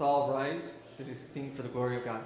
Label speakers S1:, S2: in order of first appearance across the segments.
S1: Let's all rise to sing for the glory of God.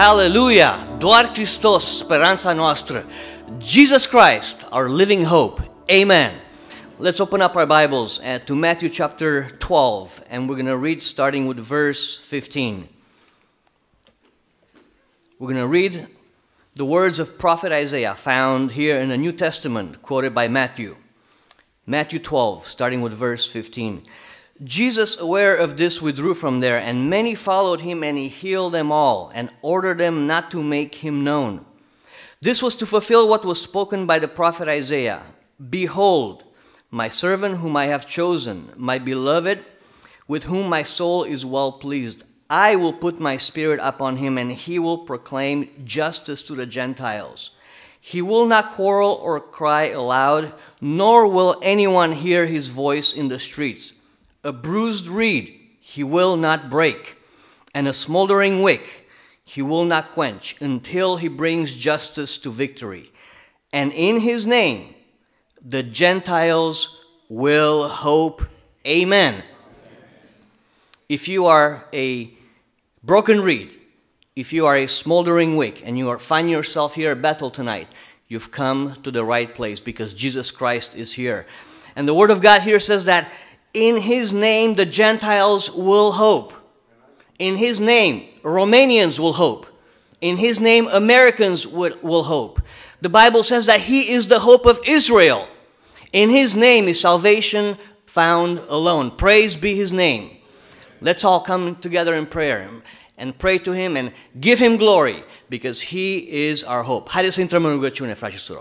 S2: Hallelujah! Doar Hristos, speranța noastră. Jesus Christ, our living hope. Amen. Let's open up our Bibles to Matthew chapter 12, and we're going to read starting with verse 15. We're going to read the words of prophet Isaiah found here in the New Testament, quoted by Matthew. Matthew 12, starting with verse 15. Jesus, aware of this, withdrew from there, and many followed him, and he healed them all, and ordered them not to make him known. This was to fulfill what was spoken by the prophet Isaiah Behold, my servant whom I have chosen, my beloved, with whom my soul is well pleased. I will put my spirit upon him, and he will proclaim justice to the Gentiles. He will not quarrel or cry aloud, nor will anyone hear his voice in the streets. A bruised reed he will not break, and a smoldering wick he will not quench until he brings justice to victory. And in his name the Gentiles will hope. Amen. If you are a broken reed, if you are a smoldering wick and you are find yourself here at Bethel tonight, you've come to the right place because Jesus Christ is here. And the word of God here says that in his name the Gentiles will hope. In his name Romanians will hope. In his name Americans will, will hope. The Bible says that he is the hope of Israel. In his name is salvation found alone. Praise be his name. Let's all come together in prayer and pray to him and give him glory because he is our hope. Haideți să intrăm în rugăciune, frați.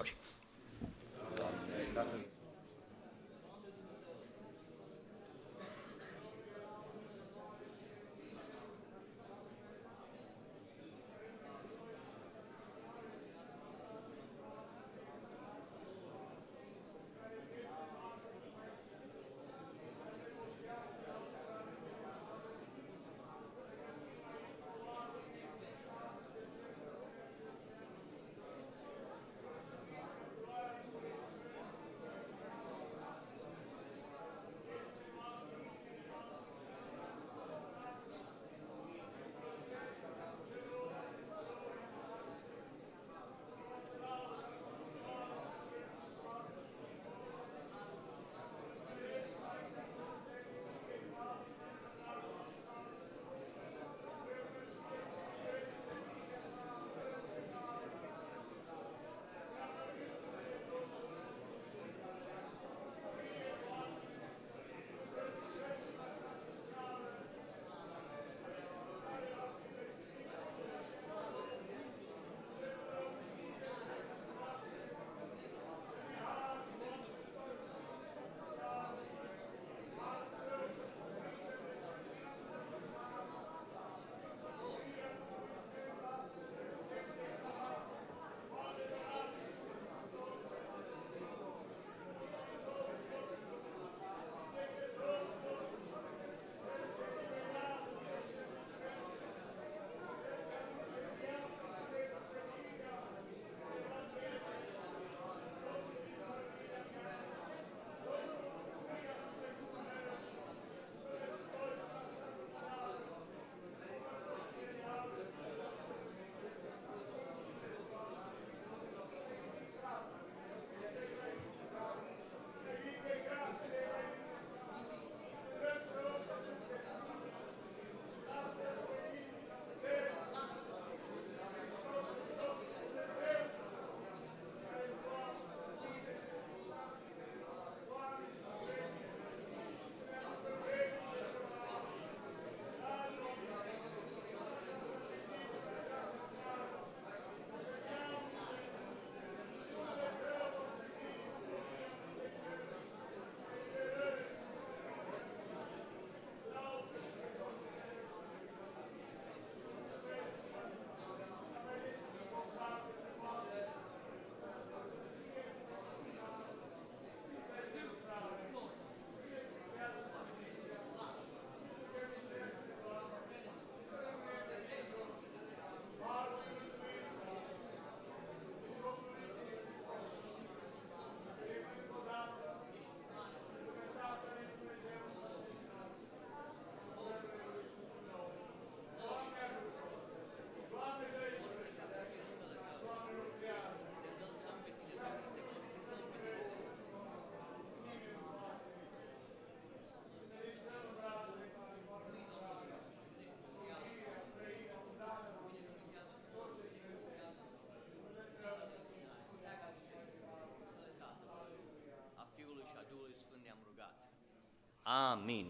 S2: Amin.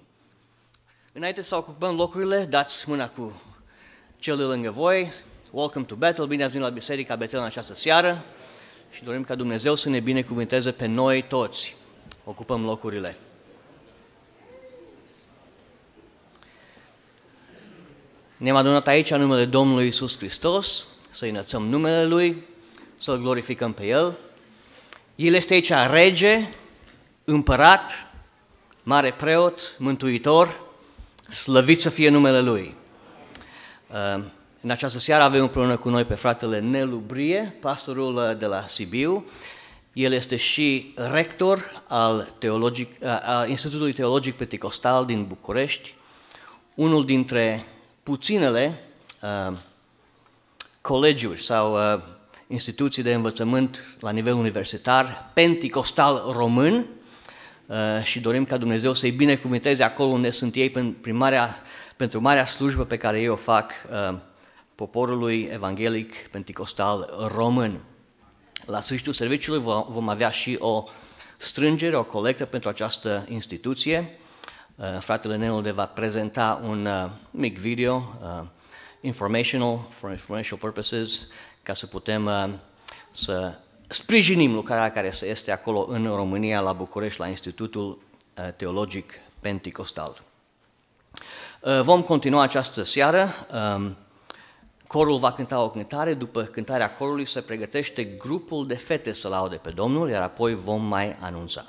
S2: Înainte să ocupăm locurile, dați mâna cu cel de lângă voi. Welcome to Bethel, bine ați venit la Biserica Bethel în această seară și dorim ca Dumnezeu să ne binecuvânteze pe noi toți. Ocupăm locurile. Ne-am adunat aici în numele Domnului Isus Hristos, să înălțăm numele Lui, să-L glorificăm pe El. El este aici rege, împărat, mare preot, mântuitor, slăvit să fie numele Lui. Uh, În această seară avem împreună cu noi pe fratele Nelu Brie, pastorul uh, de la Sibiu. El este și rector al, teologic, uh, al Institutului Teologic Pentecostal din București, unul dintre puținele uh, colegiuri sau uh, instituții de învățământ la nivel universitar, penticostal român, uh, și dorim ca Dumnezeu să-i binecuvânteze acolo unde sunt ei prin marea, pentru marea slujbă pe care ei o fac uh, poporului evanghelic penticostal român. La sfârșitul serviciului vom avea și o strângere, o colectă pentru această instituție. Uh, fratele Nelu de va prezenta un uh, mic video, uh, informational, for informational purposes, ca să putem să sprijinim lucrarea care este acolo în România, la București, la Institutul Teologic Pentecostal. Vom continua această seară. Um, corul va cânta o cântare, după cântarea corului se pregătește grupul de fete să laude pe Domnul, iar apoi vom mai anunța.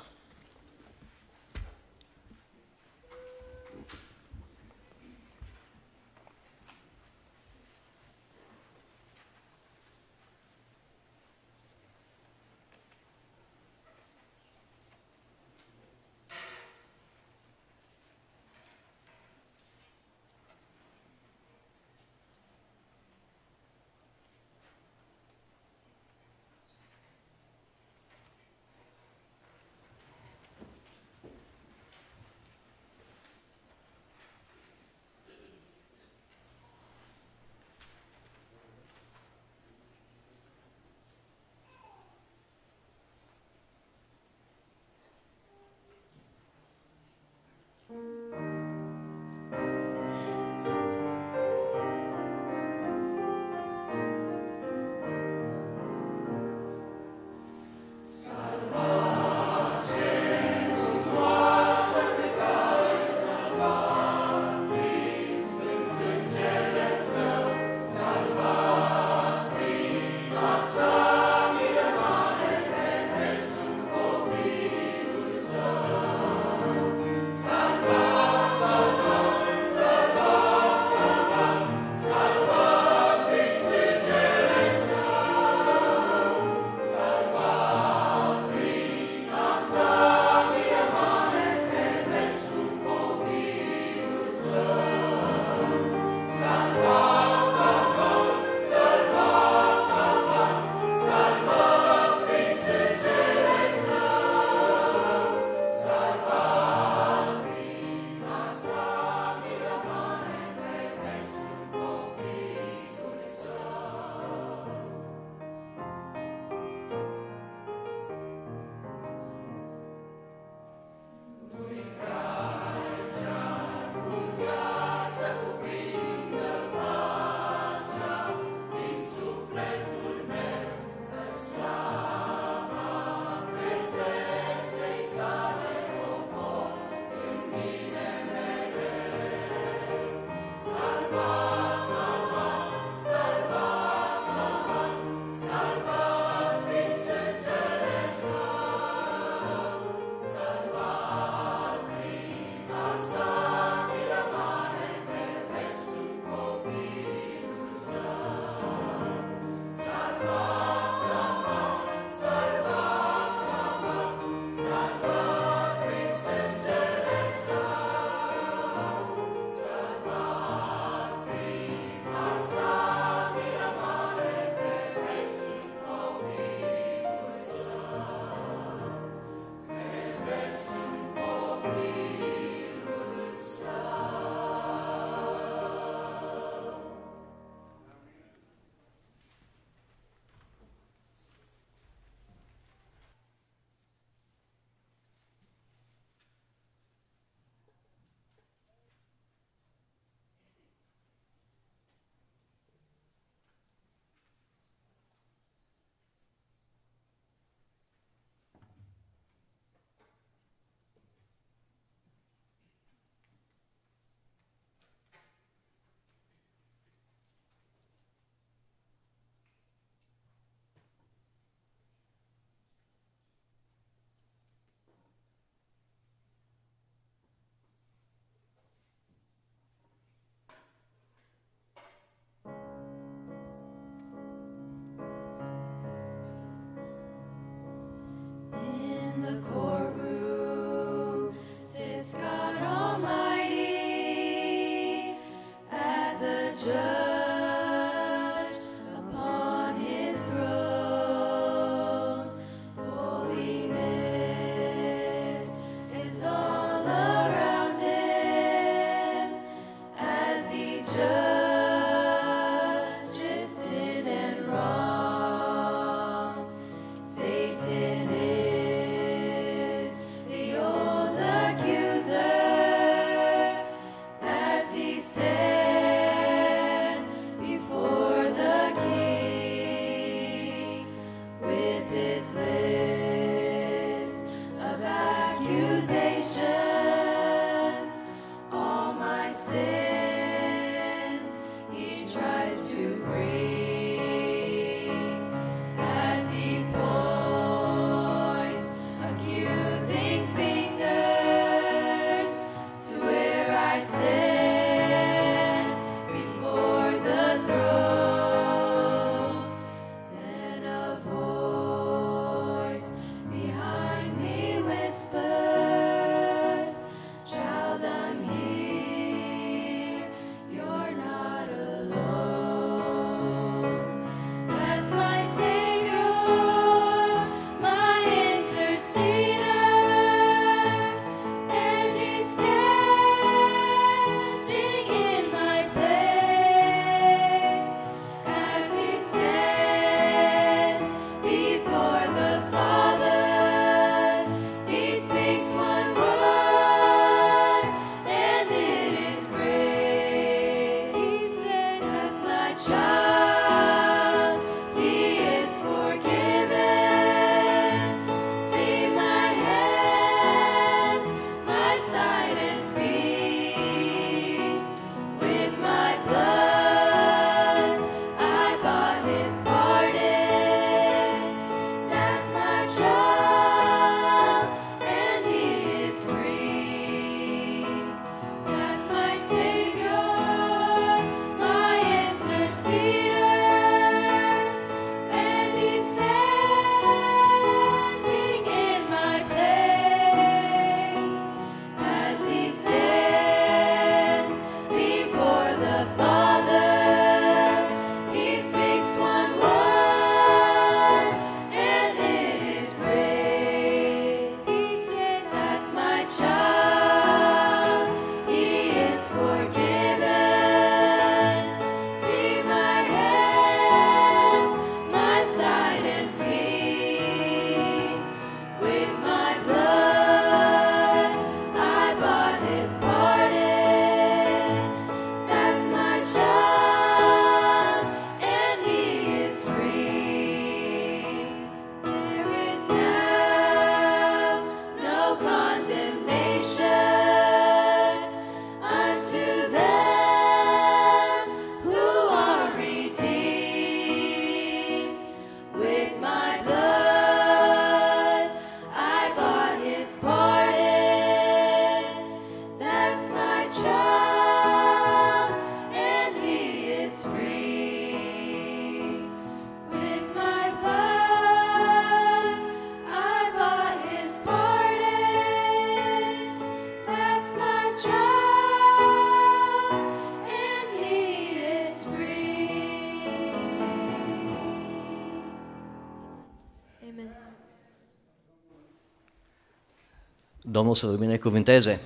S3: Domnul să vă binecuvânteze.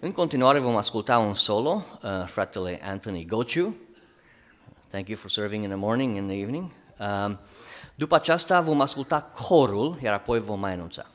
S3: În continuare vom asculta un solo, uh, fratele Anthony Gociu. Thank you for serving in the morning in the evening. Uh, după aceasta vom asculta corul, iar apoi vom mai anunța.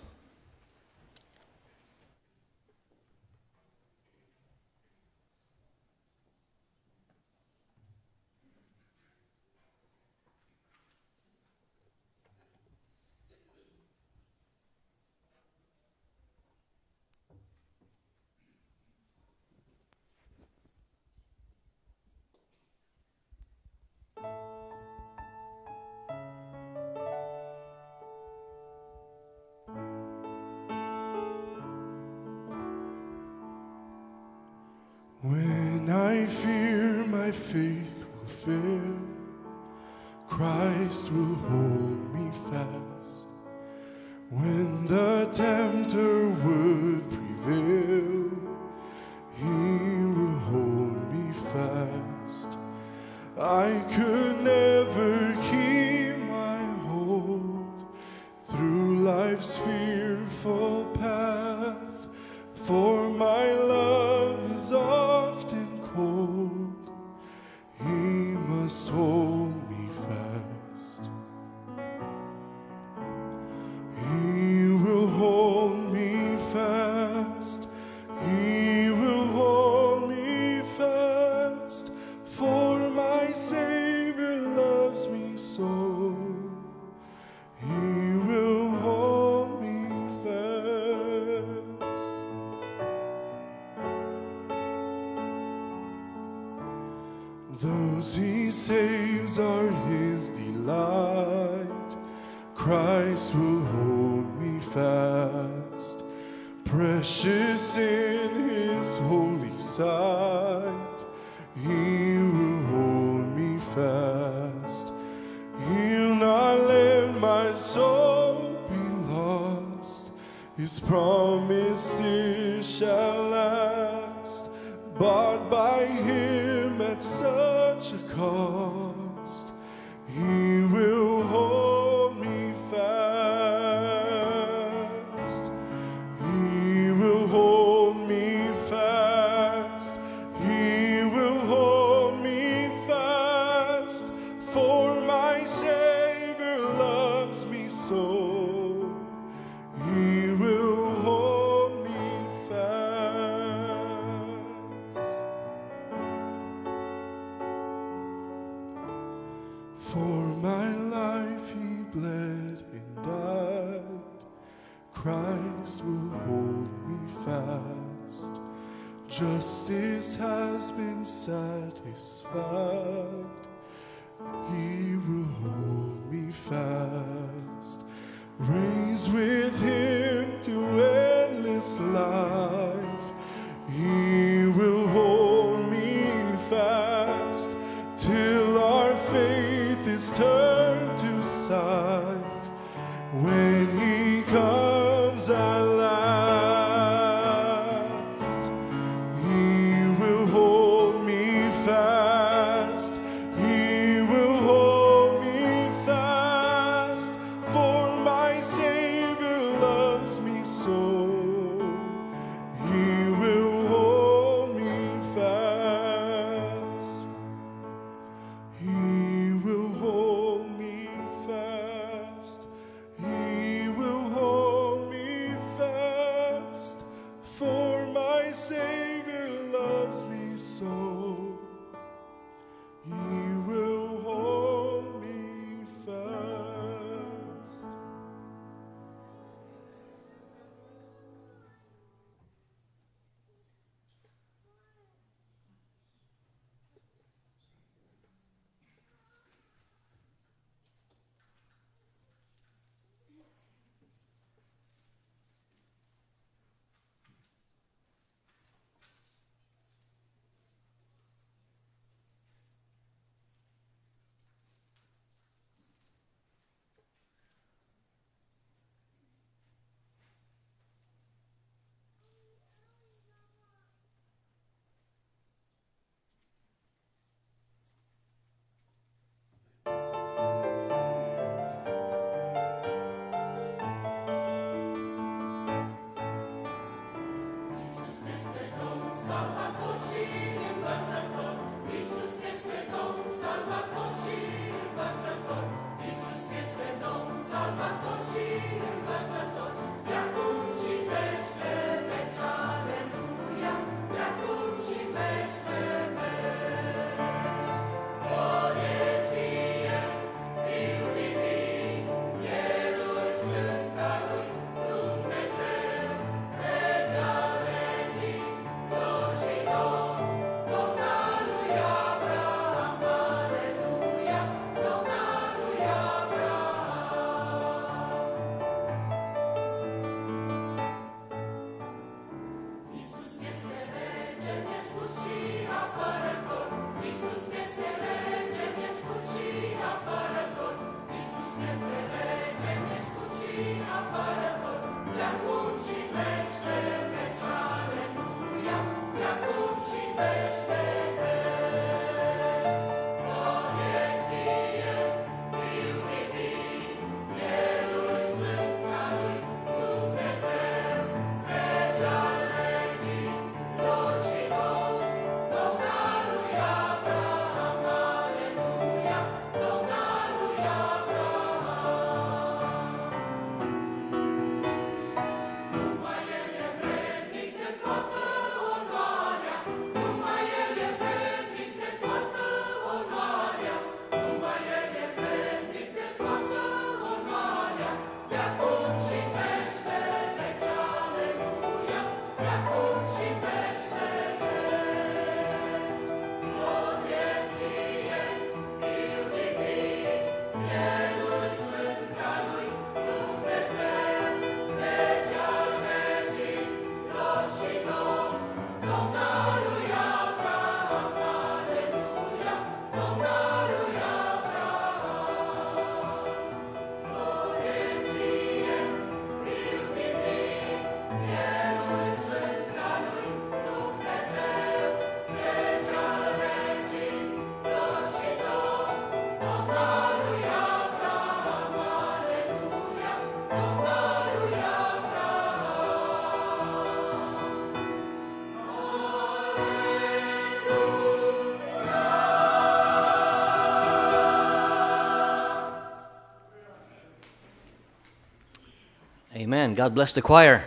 S2: Amen. God bless the choir.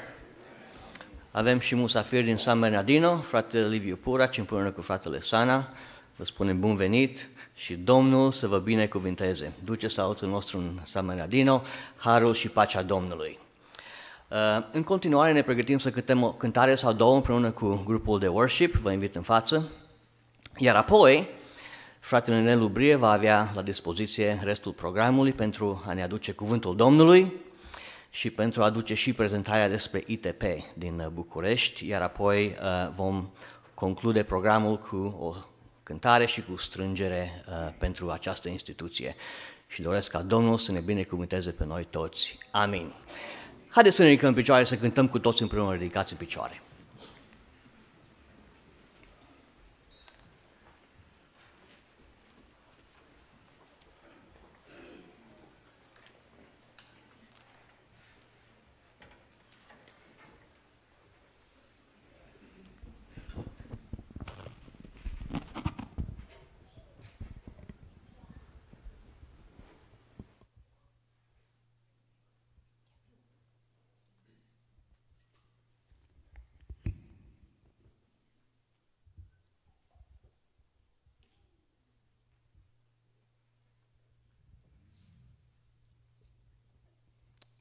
S2: Avem și musafiri din San Bernardino, fratele Liviu Puraci împreună cu fratele Sana. Vă spunem bun venit și Domnul să vă binecuvinteze. Duce salutul nostru în San Bernardino, harul și pacea Domnului. Uh, În continuare ne pregătim să cântăm o cântare sau două împreună cu grupul de worship, vă invit în față. Iar apoi, fratele Nelu Brie va avea la dispoziție restul programului pentru a ne aduce cuvântul Domnului și pentru a aduce și prezentarea despre ITP din uh, București, iar apoi uh, vom conclude programul cu o cântare și cu strângere uh, pentru această instituție. Și doresc ca Domnul să ne binecuvânteze pe noi toți. Amin. Haideți să ne ridicăm în picioare, să cântăm cu toți împreună ridicați în picioare.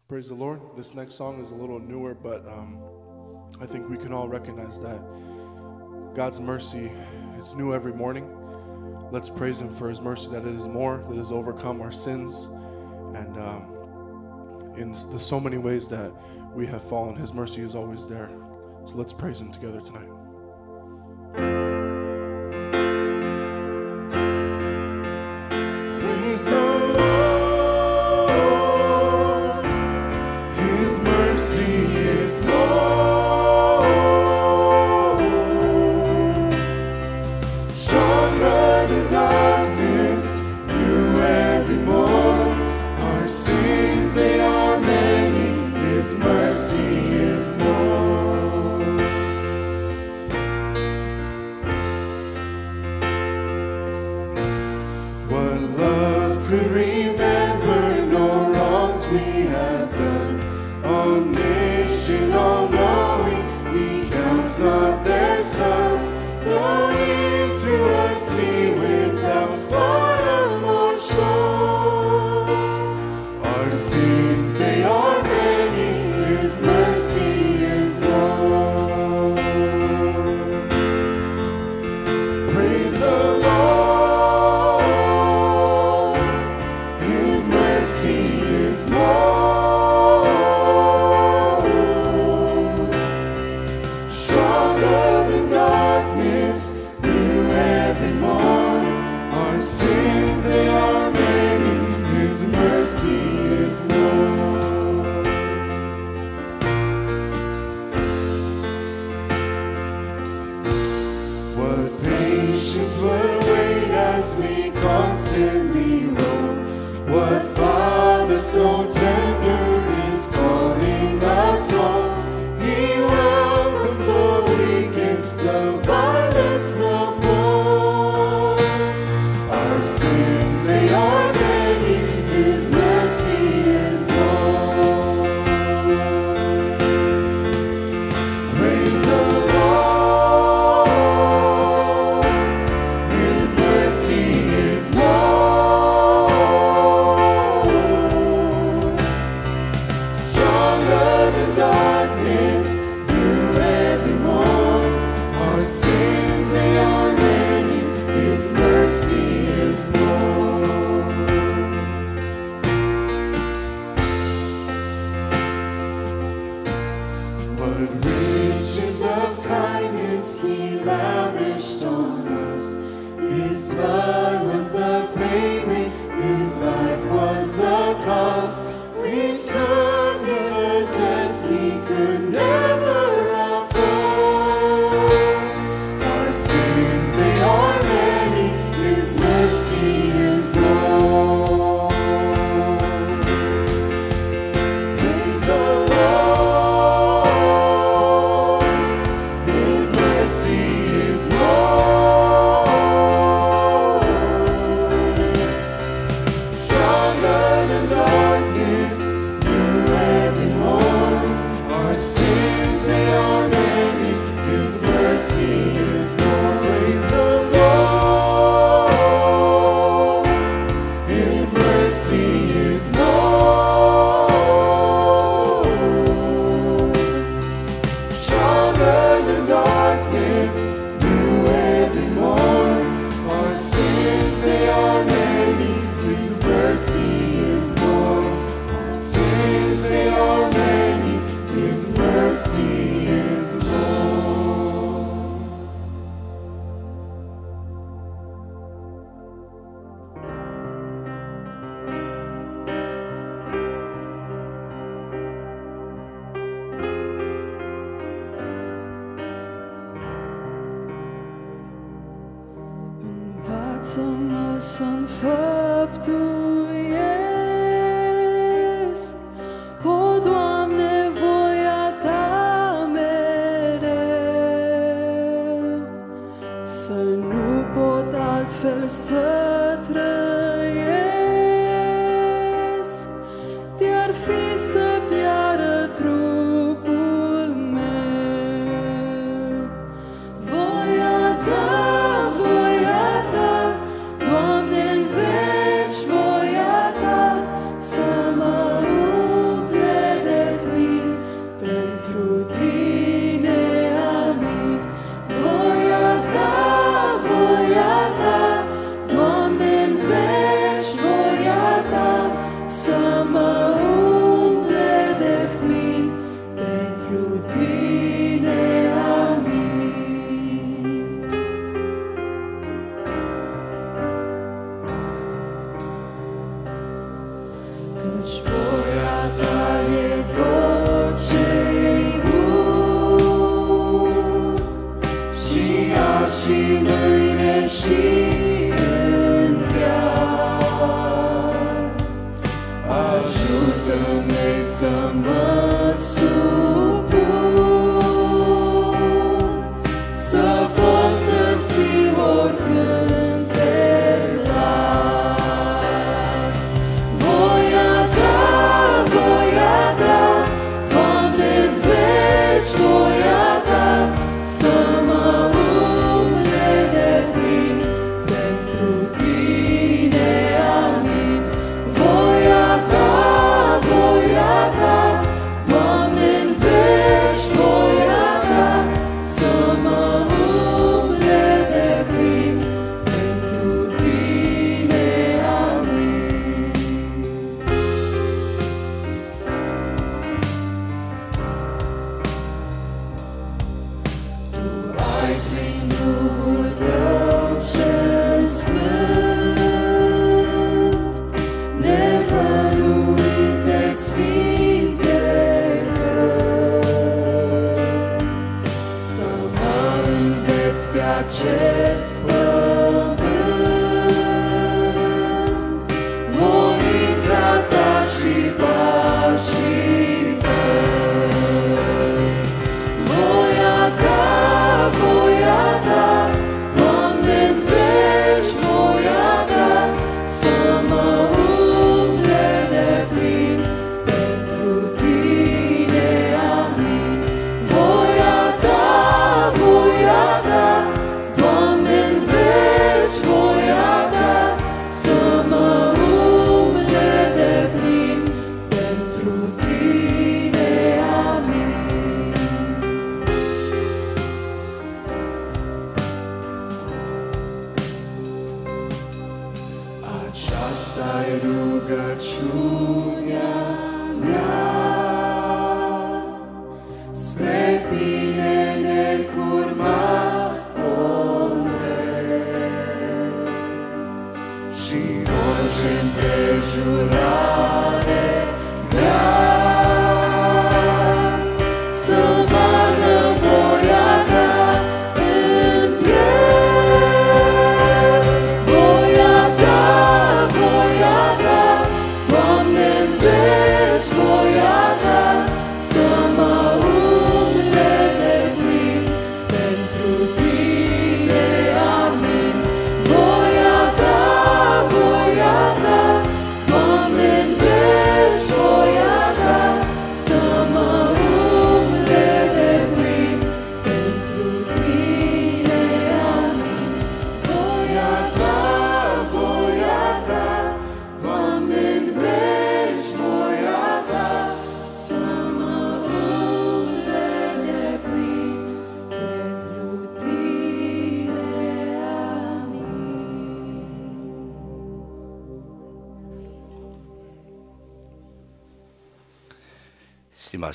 S1: Praise the Lord. This next song is a little newer, but um, I think we can all recognize that God's mercy is new every morning. Let's praise Him for His mercy, that it is more, that has overcome our sins. And um, in the so many ways that we have fallen, His mercy is always there. So let's praise Him together tonight.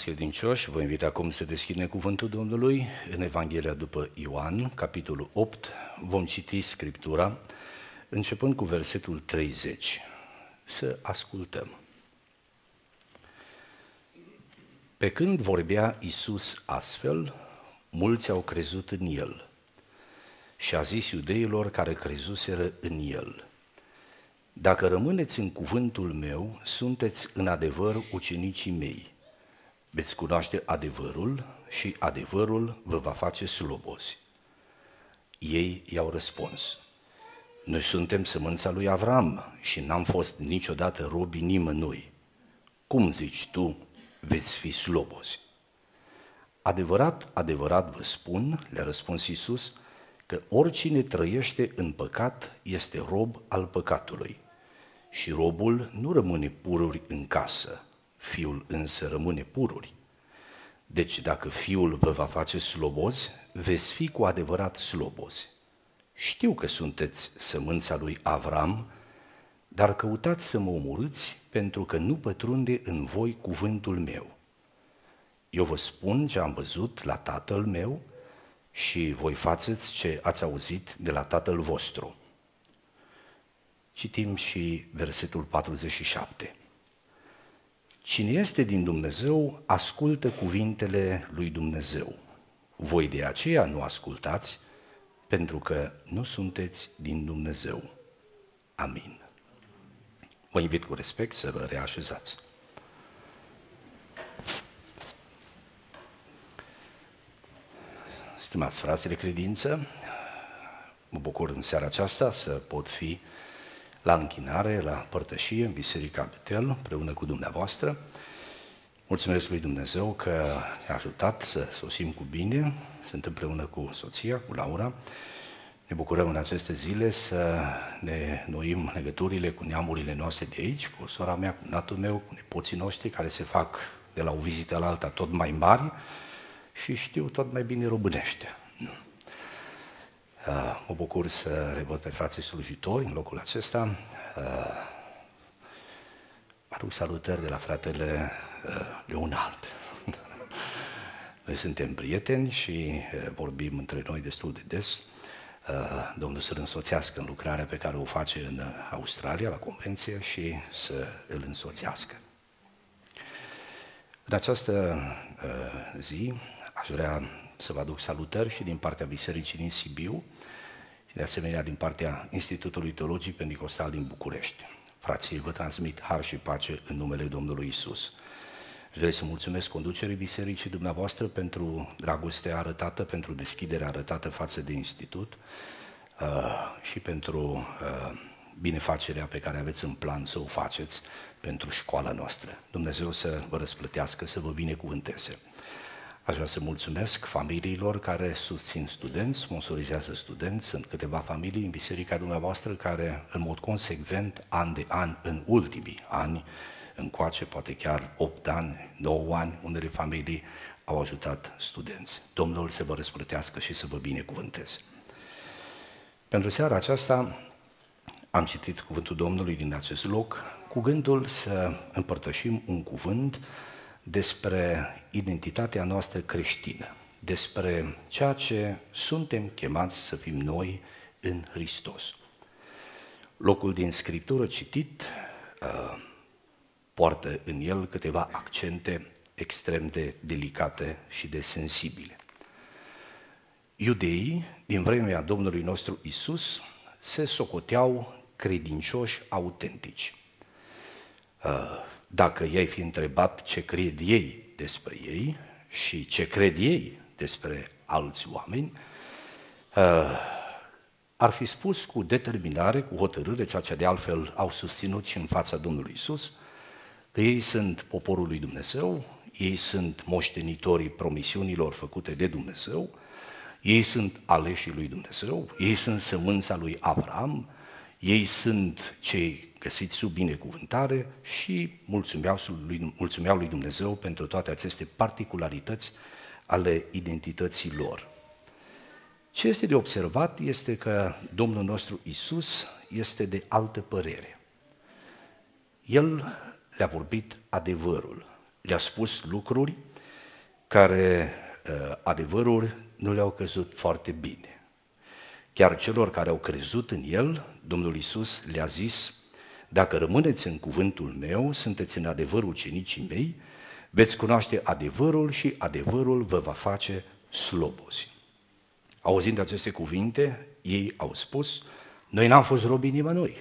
S4: Stimați credincioși, vă invit acum să deschidem cuvântul Domnului în Evanghelia după Ioan, capitolul 8. Vom citi Scriptura începând cu versetul 30. Să ascultăm. Pe când vorbea Isus astfel, mulți au crezut în el și a zis iudeilor care crezuseră în el – dacă rămâneți în cuvântul meu, sunteți în adevăr ucenicii mei Veți cunoaște adevărul și adevărul vă va face slobozi. Ei i-au răspuns, noi suntem sămânța lui Avram și n-am fost niciodată robii nimănui. Cum zici tu, veți fi slobozi? Adevărat, adevărat vă spun, le-a răspuns Iisus, că oricine trăiește în păcat este rob al păcatului. Și robul nu rămâne pururi în casă, fiul însă rămâne pururi. Deci dacă fiul vă va face slobozi, veți fi cu adevărat slobozi. Știu că sunteți sămânța lui Avram, dar căutați să mă omorâți pentru că nu pătrunde în voi cuvântul meu. Eu vă spun ce am văzut la tatăl meu și voi faceți ce ați auzit de la tatăl vostru. Citim și versetul 47. Cine este din Dumnezeu, ascultă cuvintele lui Dumnezeu. Voi de aceea nu ascultați, pentru că nu sunteți din Dumnezeu. Amin. Vă invit cu respect să vă reașezați. Stimați frați de credință, mă bucur în seara aceasta să pot fi la închinare, la părtășie în Biserica Betel, împreună cu dumneavoastră. Mulțumesc lui Dumnezeu că ne-a ajutat să sosim cu bine, sunt împreună cu soția, cu Laura. Ne bucurăm în aceste zile să ne noim legăturile cu neamurile noastre de aici, cu sora mea, cu natul meu, cu nepoții noștri care se fac de la o vizită la alta tot mai mari și știu tot mai bine românește. Uh, mă bucur să revăd pe frații slujitori în locul acesta. Uh, aduc salutări de la fratele uh, Leonard. Noi suntem prieteni și vorbim între noi destul de des. Domnul să-l însoțească în lucrarea pe care o face în Australia, la convenție, și să îl însoțească. În această zi aș vrea să vă aduc salutări și din partea Bisericii din Sibiu și de asemenea din partea Institutului Teologic Pentecostal din București. Frații, vă transmit har și pace în numele Domnului Isus. Și vreau să mulțumesc conducerii bisericii dumneavoastră pentru dragostea arătată, pentru deschiderea arătată față de institut uh, și pentru uh, binefacerea pe care aveți în plan să o faceți pentru școala noastră. Dumnezeu să vă răsplătească, să vă binecuvânteze. Aș vrea să mulțumesc familiilor care susțin studenți, sponsorizează studenți. Sunt câteva familii în biserica dumneavoastră care, în mod consecvent, an de an, în ultimii ani, încoace, poate chiar 8 ani, 9 ani, unele familii au ajutat studenți. Domnul să vă răsplătească și să vă binecuvânteze. Pentru seara aceasta am citit cuvântul Domnului din acest loc cu gândul să împărtășim un cuvânt despre identitatea noastră creștină, despre ceea ce suntem chemați să fim noi în Hristos. Locul din Scriptură citit uh, poartă în el câteva accente extrem de delicate și de sensibile. Iudeii, din vremea Domnului nostru Isus, se socoteau credincioși autentici. Uh, dacă ei fi întrebat ce cred ei despre ei și ce cred ei despre alți oameni, uh, ar fi spus cu determinare, cu hotărâre, ceea ce de altfel au susținut și în fața Domnului Isus, că ei sunt poporul lui Dumnezeu, ei sunt moștenitorii promisiunilor făcute de Dumnezeu, ei sunt aleșii lui Dumnezeu, ei sunt sămânța lui Abraham, ei sunt cei găsiți sub binecuvântare și mulțumeau lui, mulțumeau lui Dumnezeu pentru toate aceste particularități ale identității lor. Ce este de observat este că Domnul nostru Isus este de altă părere. El le-a vorbit adevărul, le-a spus lucruri care uh, adevărul nu le-au căzut foarte bine. Chiar celor care au crezut în El, Domnul Isus le-a zis dacă rămâneți în cuvântul meu, sunteți în adevărul ucenicii mei, veți cunoaște adevărul și adevărul vă va face slobozi. Auzind aceste cuvinte, ei au spus, noi n-am fost robii nimănui.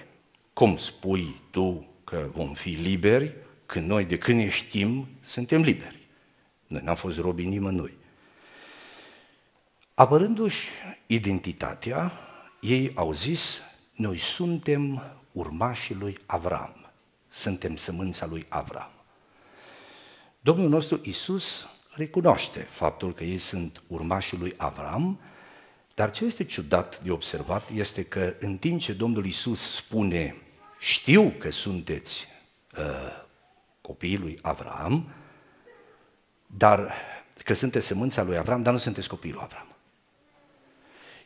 S4: Cum spui tu că vom fi liberi când noi de când ne știm suntem liberi? Noi n-am fost robii nimănui. Apărându-și identitatea, ei au zis, noi suntem urmașii lui Avram, suntem sămânța lui Avram. Domnul nostru Isus recunoaște faptul că ei sunt urmașii lui Avram, dar ce este ciudat de observat este că în timp ce Domnul Isus spune, știu că sunteți uh, copiii lui Avram, dar că sunteți sămânța lui Avram, dar nu sunteți copiii lui Avram.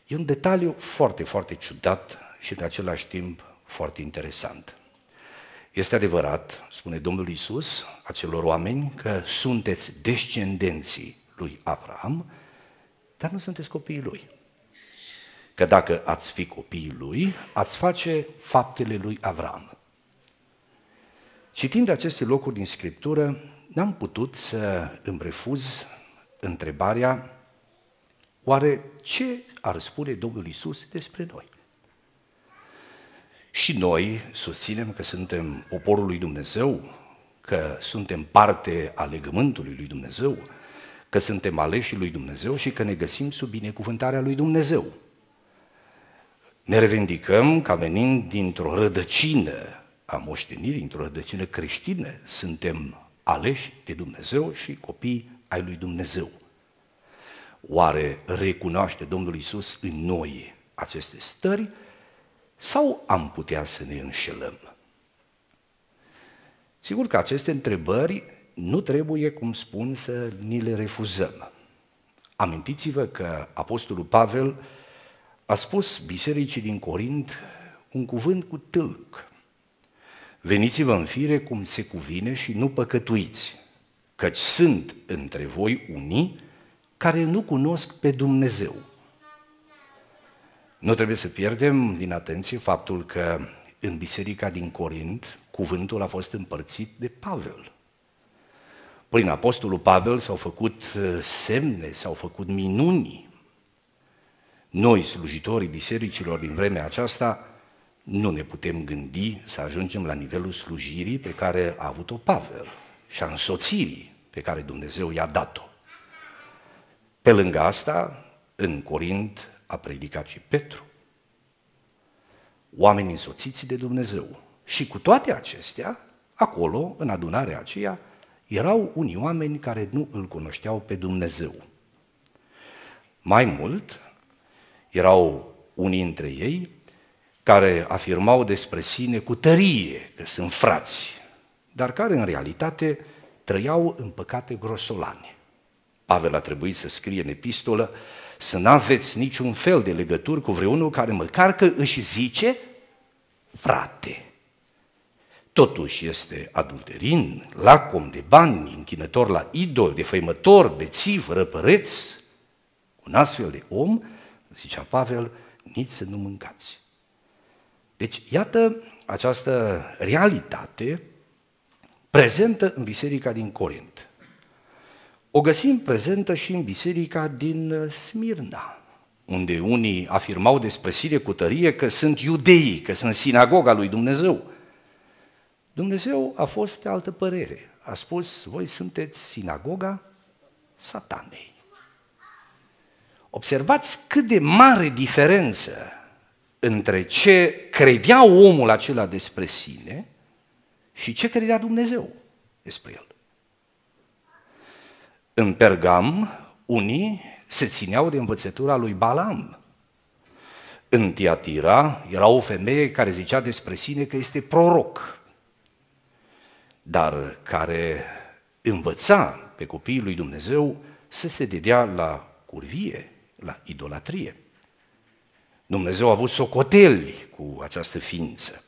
S4: E un detaliu foarte, foarte ciudat și în același timp foarte interesant. Este adevărat, spune Domnul Isus acelor oameni, că sunteți descendenții lui Abraham, dar nu sunteți copiii lui. Că dacă ați fi copiii lui, ați face faptele lui Avram. Citind aceste locuri din Scriptură, n-am putut să îmi refuz întrebarea Oare ce ar spune Domnul Isus despre noi? Și noi susținem că suntem poporul lui Dumnezeu, că suntem parte a legământului lui Dumnezeu, că suntem aleși lui Dumnezeu și că ne găsim sub binecuvântarea lui Dumnezeu. Ne revendicăm ca venind dintr-o rădăcină a moștenirii, dintr-o rădăcină creștină, suntem aleși de Dumnezeu și copii ai lui Dumnezeu. Oare recunoaște Domnul Isus în noi aceste stări sau am putea să ne înșelăm? Sigur că aceste întrebări nu trebuie, cum spun, să ni le refuzăm. Amintiți-vă că Apostolul Pavel a spus bisericii din Corint un cuvânt cu tâlc. Veniți-vă în fire cum se cuvine și nu păcătuiți, căci sunt între voi unii care nu cunosc pe Dumnezeu. Nu trebuie să pierdem din atenție faptul că în biserica din Corint cuvântul a fost împărțit de Pavel. Prin apostolul Pavel s-au făcut uh, semne, s-au făcut minuni. Noi, slujitorii bisericilor din vremea aceasta, nu ne putem gândi să ajungem la nivelul slujirii pe care a avut-o Pavel și a însoțirii pe care Dumnezeu i-a dat-o. Pe lângă asta, în Corint a predicat și Petru. Oameni însoțiți de Dumnezeu. Și cu toate acestea, acolo, în adunarea aceea, erau unii oameni care nu îl cunoșteau pe Dumnezeu. Mai mult, erau unii dintre ei care afirmau despre sine cu tărie că sunt frați, dar care în realitate trăiau în păcate grosolane. Pavel a trebuit să scrie în epistolă să nu aveți niciun fel de legături cu vreunul care măcar că își zice frate. Totuși este adulterin, lacom de bani, închinător la idol, defăimător, bețiv, răpăreț. Un astfel de om, zicea Pavel, nici să nu mâncați. Deci, iată această realitate prezentă în biserica din Corint. O găsim prezentă și în biserica din uh, Smirna, unde unii afirmau despre sine cu tărie că sunt iudei, că sunt sinagoga lui Dumnezeu. Dumnezeu a fost de altă părere. A spus, voi sunteți sinagoga satanei. Observați cât de mare diferență între ce credea omul acela despre sine și ce credea Dumnezeu despre el. În Pergam, unii se țineau de învățătura lui Balam. În Tiatira era o femeie care zicea despre sine că este proroc, dar care învăța pe copiii lui Dumnezeu să se dedea la curvie, la idolatrie. Dumnezeu a avut socoteli cu această ființă.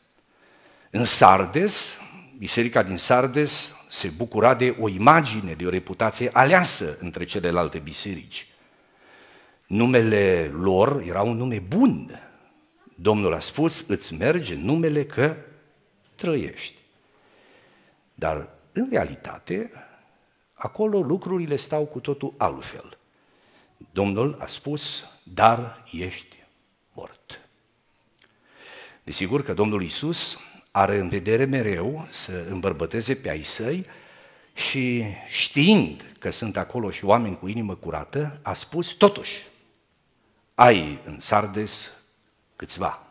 S4: În Sardes, biserica din Sardes se bucura de o imagine, de o reputație aleasă între celelalte biserici. Numele lor era un nume bun. Domnul a spus, îți merge numele că trăiești. Dar, în realitate, acolo lucrurile stau cu totul altfel. Domnul a spus, dar ești mort. Desigur că Domnul Isus are în vedere mereu să îmbărbăteze pe ai săi și știind că sunt acolo și oameni cu inimă curată, a spus totuși, ai în Sardes câțiva,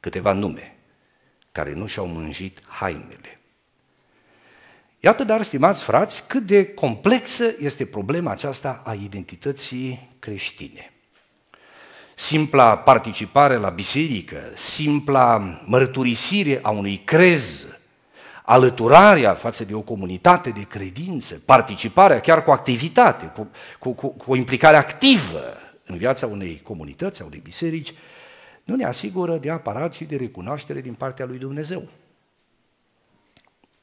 S4: câteva nume, care nu și-au mânjit hainele. Iată, dar, stimați frați, cât de complexă este problema aceasta a identității creștine. Simpla participare la biserică, simpla mărturisire a unui crez, alăturarea față de o comunitate de credință, participarea chiar cu activitate, cu, cu, cu, cu o implicare activă în viața unei comunități, a unei biserici, nu ne asigură neapărat și de recunoaștere din partea lui Dumnezeu.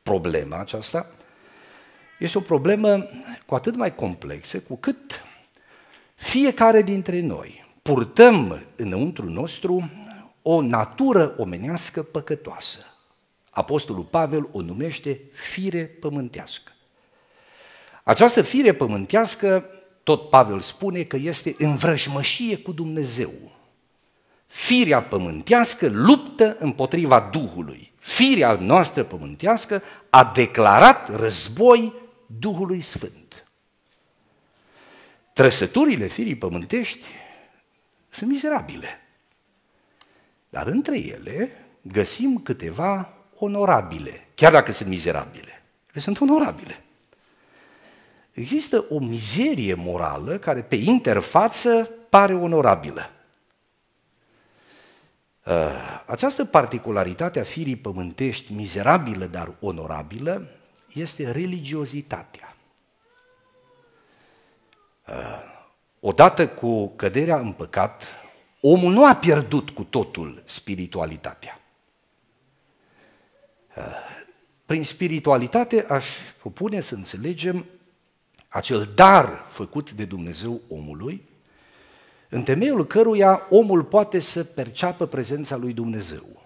S4: Problema aceasta este o problemă cu atât mai complexă cu cât fiecare dintre noi purtăm înăuntru nostru o natură omenească păcătoasă. Apostolul Pavel o numește fire pământească. Această fire pământească, tot Pavel spune că este învrăjmășie cu Dumnezeu. Firea pământească luptă împotriva Duhului. Firea noastră pământească a declarat război Duhului Sfânt. Trăsăturile firii pământești sunt mizerabile. Dar între ele găsim câteva onorabile, chiar dacă sunt mizerabile. Le sunt onorabile. Există o mizerie morală care pe interfață pare onorabilă. Uh, această particularitate a firii pământești, mizerabilă, dar onorabilă, este religiozitatea. Uh, odată cu căderea în păcat, omul nu a pierdut cu totul spiritualitatea. Uh, prin spiritualitate aș propune să înțelegem acel dar făcut de Dumnezeu omului, în temeiul căruia omul poate să perceapă prezența lui Dumnezeu,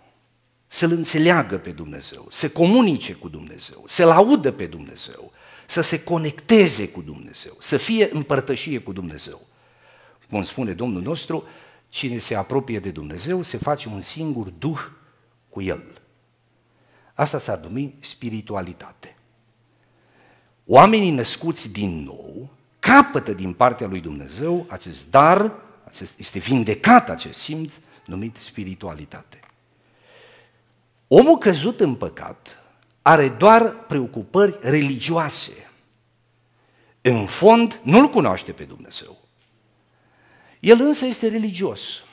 S4: să-L înțeleagă pe Dumnezeu, să comunice cu Dumnezeu, să-L audă pe Dumnezeu, să se conecteze cu Dumnezeu, să fie împărtășie cu Dumnezeu. Cum spune Domnul nostru, cine se apropie de Dumnezeu se face un singur duh cu El. Asta s-ar numi spiritualitate. Oamenii născuți din nou capătă din partea lui Dumnezeu acest dar acest, este vindecat acest simț numit spiritualitate. Omul căzut în păcat are doar preocupări religioase. În fond, nu-L cunoaște pe Dumnezeu. El însă este religios.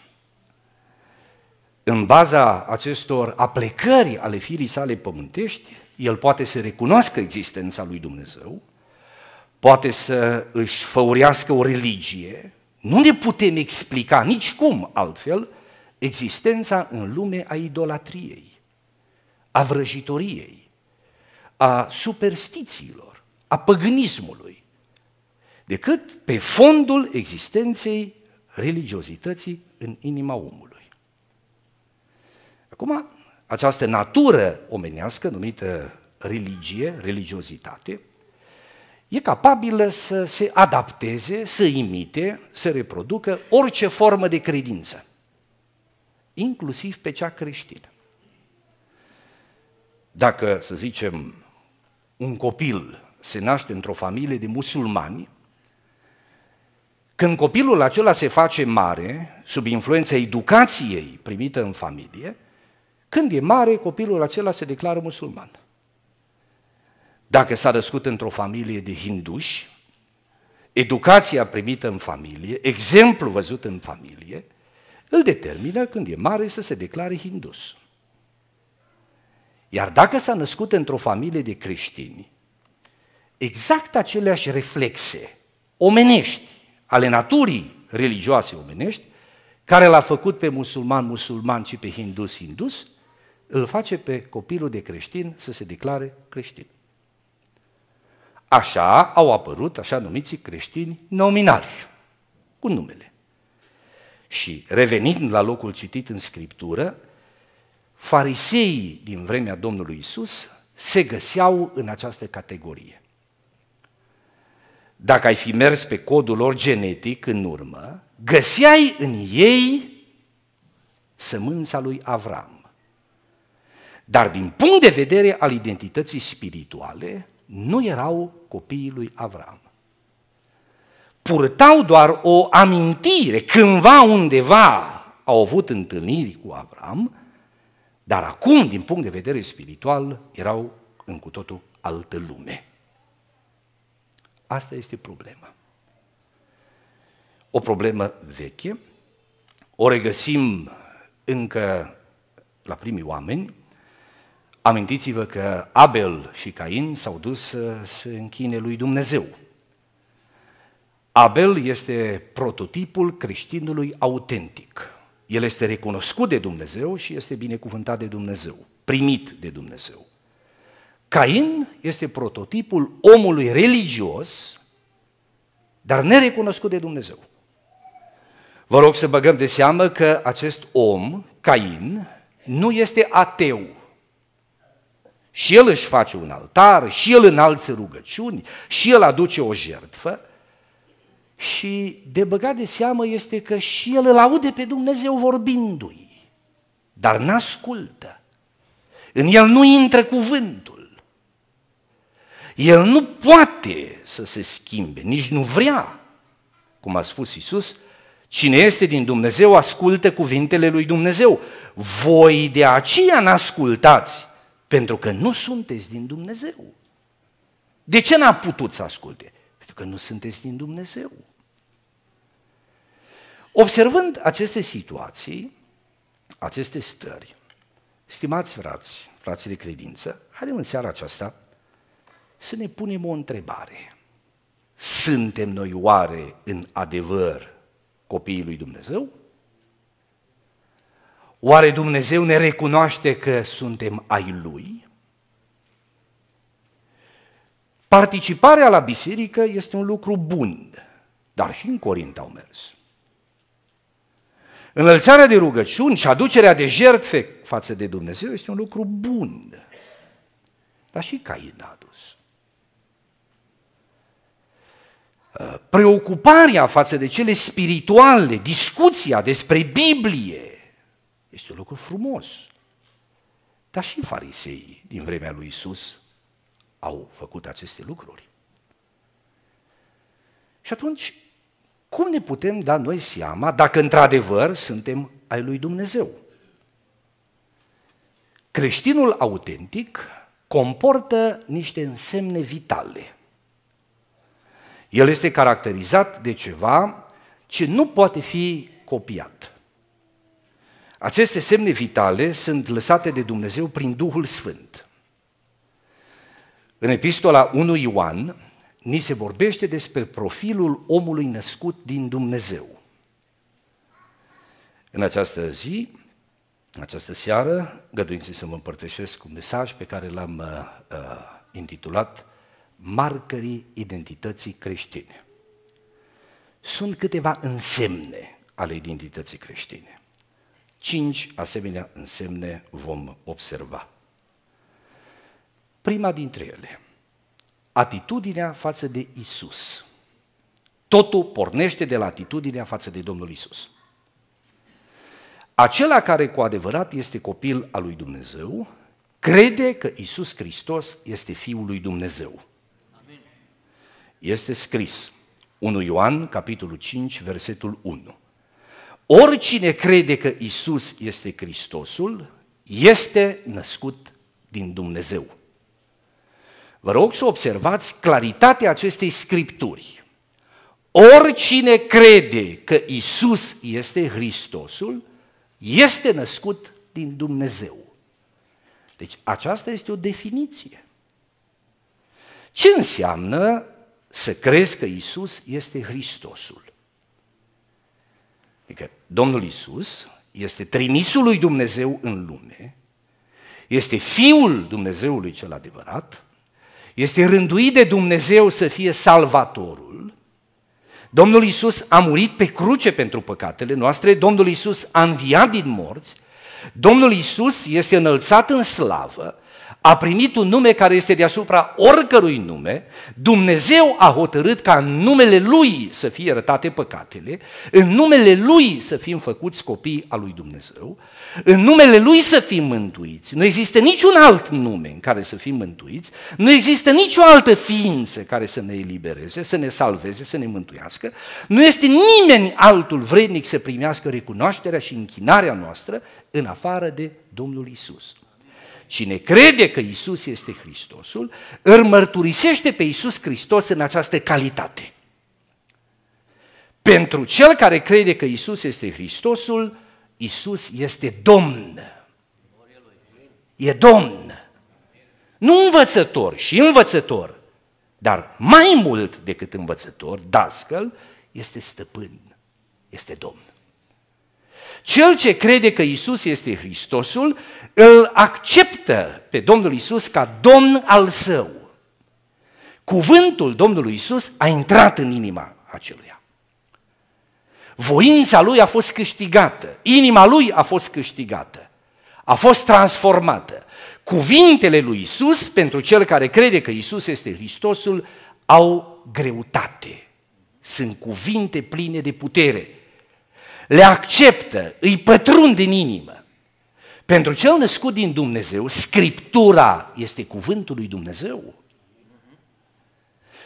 S4: În baza acestor aplecări ale firii sale pământești, el poate să recunoască existența lui Dumnezeu, poate să își făurească o religie, nu ne putem explica nici cum altfel existența în lume a idolatriei, a vrăjitoriei, a superstițiilor, a păgânismului, decât pe fondul existenței religiozității în inima omului. Acum, această natură omenească numită religie, religiozitate, e capabilă să se adapteze, să imite, să reproducă orice formă de credință, inclusiv pe cea creștină. Dacă, să zicem, un copil se naște într-o familie de musulmani, când copilul acela se face mare, sub influența educației primită în familie, când e mare, copilul acela se declară musulman. Dacă s-a născut într-o familie de hinduși, educația primită în familie, exemplu văzut în familie, îl determină când e mare să se declare hindus. Iar dacă s-a născut într-o familie de creștini, exact aceleași reflexe omenești ale naturii religioase omenești, care l-a făcut pe musulman musulman și pe hindus hindus, îl face pe copilul de creștin să se declare creștin. Așa au apărut așa numiții creștini nominali, cu numele. Și revenind la locul citit în Scriptură, fariseii din vremea Domnului Isus se găseau în această categorie. Dacă ai fi mers pe codul lor genetic în urmă, găseai în ei sămânța lui Avram. Dar din punct de vedere al identității spirituale, nu erau copiii lui Avram. Purtau doar o amintire, cândva undeva au avut întâlniri cu Avram, dar acum, din punct de vedere spiritual, erau în cu totul altă lume. Asta este problema. O problemă veche, o regăsim încă la primii oameni. Amintiți-vă că Abel și Cain s-au dus să se închine lui Dumnezeu. Abel este prototipul creștinului autentic. El este recunoscut de Dumnezeu și este binecuvântat de Dumnezeu, primit de Dumnezeu. Cain este prototipul omului religios, dar nerecunoscut de Dumnezeu. Vă rog să băgăm de seamă că acest om, Cain, nu este ateu. Și el își face un altar, și el înalță rugăciuni, și el aduce o jertfă, și de băgat de seamă este că și el îl aude pe Dumnezeu vorbindu-i, dar n-ascultă. În el nu intră cuvântul. El nu poate să se schimbe, nici nu vrea. Cum a spus Isus, cine este din Dumnezeu ascultă cuvintele lui Dumnezeu. Voi de aceea n-ascultați, pentru că nu sunteți din Dumnezeu. De ce n-a putut să asculte? Pentru că nu sunteți din Dumnezeu. Observând aceste situații, aceste stări, stimați frați, frații de credință, haideți în seara aceasta să ne punem o întrebare. Suntem noi oare în adevăr copiii lui Dumnezeu? Oare Dumnezeu ne recunoaște că suntem ai Lui? Participarea la biserică este un lucru bun, dar și în Corint au mers. Înălțarea de rugăciuni și aducerea de jertfe față de Dumnezeu este un lucru bun. Dar și Cain a adus. Uh, preocuparea față de cele spirituale, discuția despre Biblie, este un lucru frumos. Dar și farisei din vremea lui Isus au făcut aceste lucruri. Și atunci, cum ne putem da noi seama dacă într-adevăr suntem ai lui Dumnezeu? Creștinul autentic comportă niște însemne vitale. El este caracterizat de ceva ce nu poate fi copiat. Aceste semne vitale sunt lăsate de Dumnezeu prin Duhul Sfânt. În epistola 1 Ioan, ni se vorbește despre profilul omului născut din Dumnezeu. În această zi, în această seară, găduinți să mă împărtășesc un mesaj pe care l-am uh, uh, intitulat Marcării identității creștine. Sunt câteva însemne ale identității creștine. Cinci asemenea însemne vom observa. Prima dintre ele – atitudinea față de Isus. Totul pornește de la atitudinea față de Domnul Isus. Acela care cu adevărat este copil al lui Dumnezeu, crede că Isus Hristos este Fiul lui Dumnezeu. Amin. Este scris 1 Ioan, capitolul 5, versetul 1. Oricine crede că Isus este Hristosul, este născut din Dumnezeu. Vă rog să observați claritatea acestei scripturi. Oricine crede că Isus este Hristosul, este născut din Dumnezeu. Deci aceasta este o definiție. Ce înseamnă să crezi că Isus este Hristosul? Adică Domnul Isus este trimisul lui Dumnezeu în lume, este Fiul Dumnezeului cel adevărat, este rânduit de Dumnezeu să fie salvatorul. Domnul Isus a murit pe cruce pentru păcatele noastre, Domnul Isus a înviat din morți, Domnul Isus este înălțat în slavă a primit un nume care este deasupra oricărui nume, Dumnezeu a hotărât ca în numele Lui să fie iertate păcatele, în numele Lui să fim făcuți copii al lui Dumnezeu, în numele Lui să fim mântuiți. Nu există niciun alt nume în care să fim mântuiți, nu există nicio altă ființă care să ne elibereze, să ne salveze, să ne mântuiască, nu este nimeni altul vrednic să primească recunoașterea și închinarea noastră în afară de Domnul Isus. Cine crede că Isus este Hristosul, îl mărturisește pe Isus Hristos în această calitate. Pentru cel care crede că Isus este Hristosul, Isus este Domn. E Domn. Nu învățător și învățător, dar mai mult decât învățător, dascăl, este stăpân, este Domn. Cel ce crede că Isus este Hristosul, îl acceptă pe Domnul Isus ca Domn al său. Cuvântul Domnului Isus a intrat în inima aceluia. Voința lui a fost câștigată, inima lui a fost câștigată, a fost transformată. Cuvintele lui Isus, pentru cel care crede că Isus este Hristosul, au greutate. Sunt cuvinte pline de putere. Le acceptă, îi pătrund în inimă. Pentru cel născut din Dumnezeu, Scriptura este cuvântul lui Dumnezeu.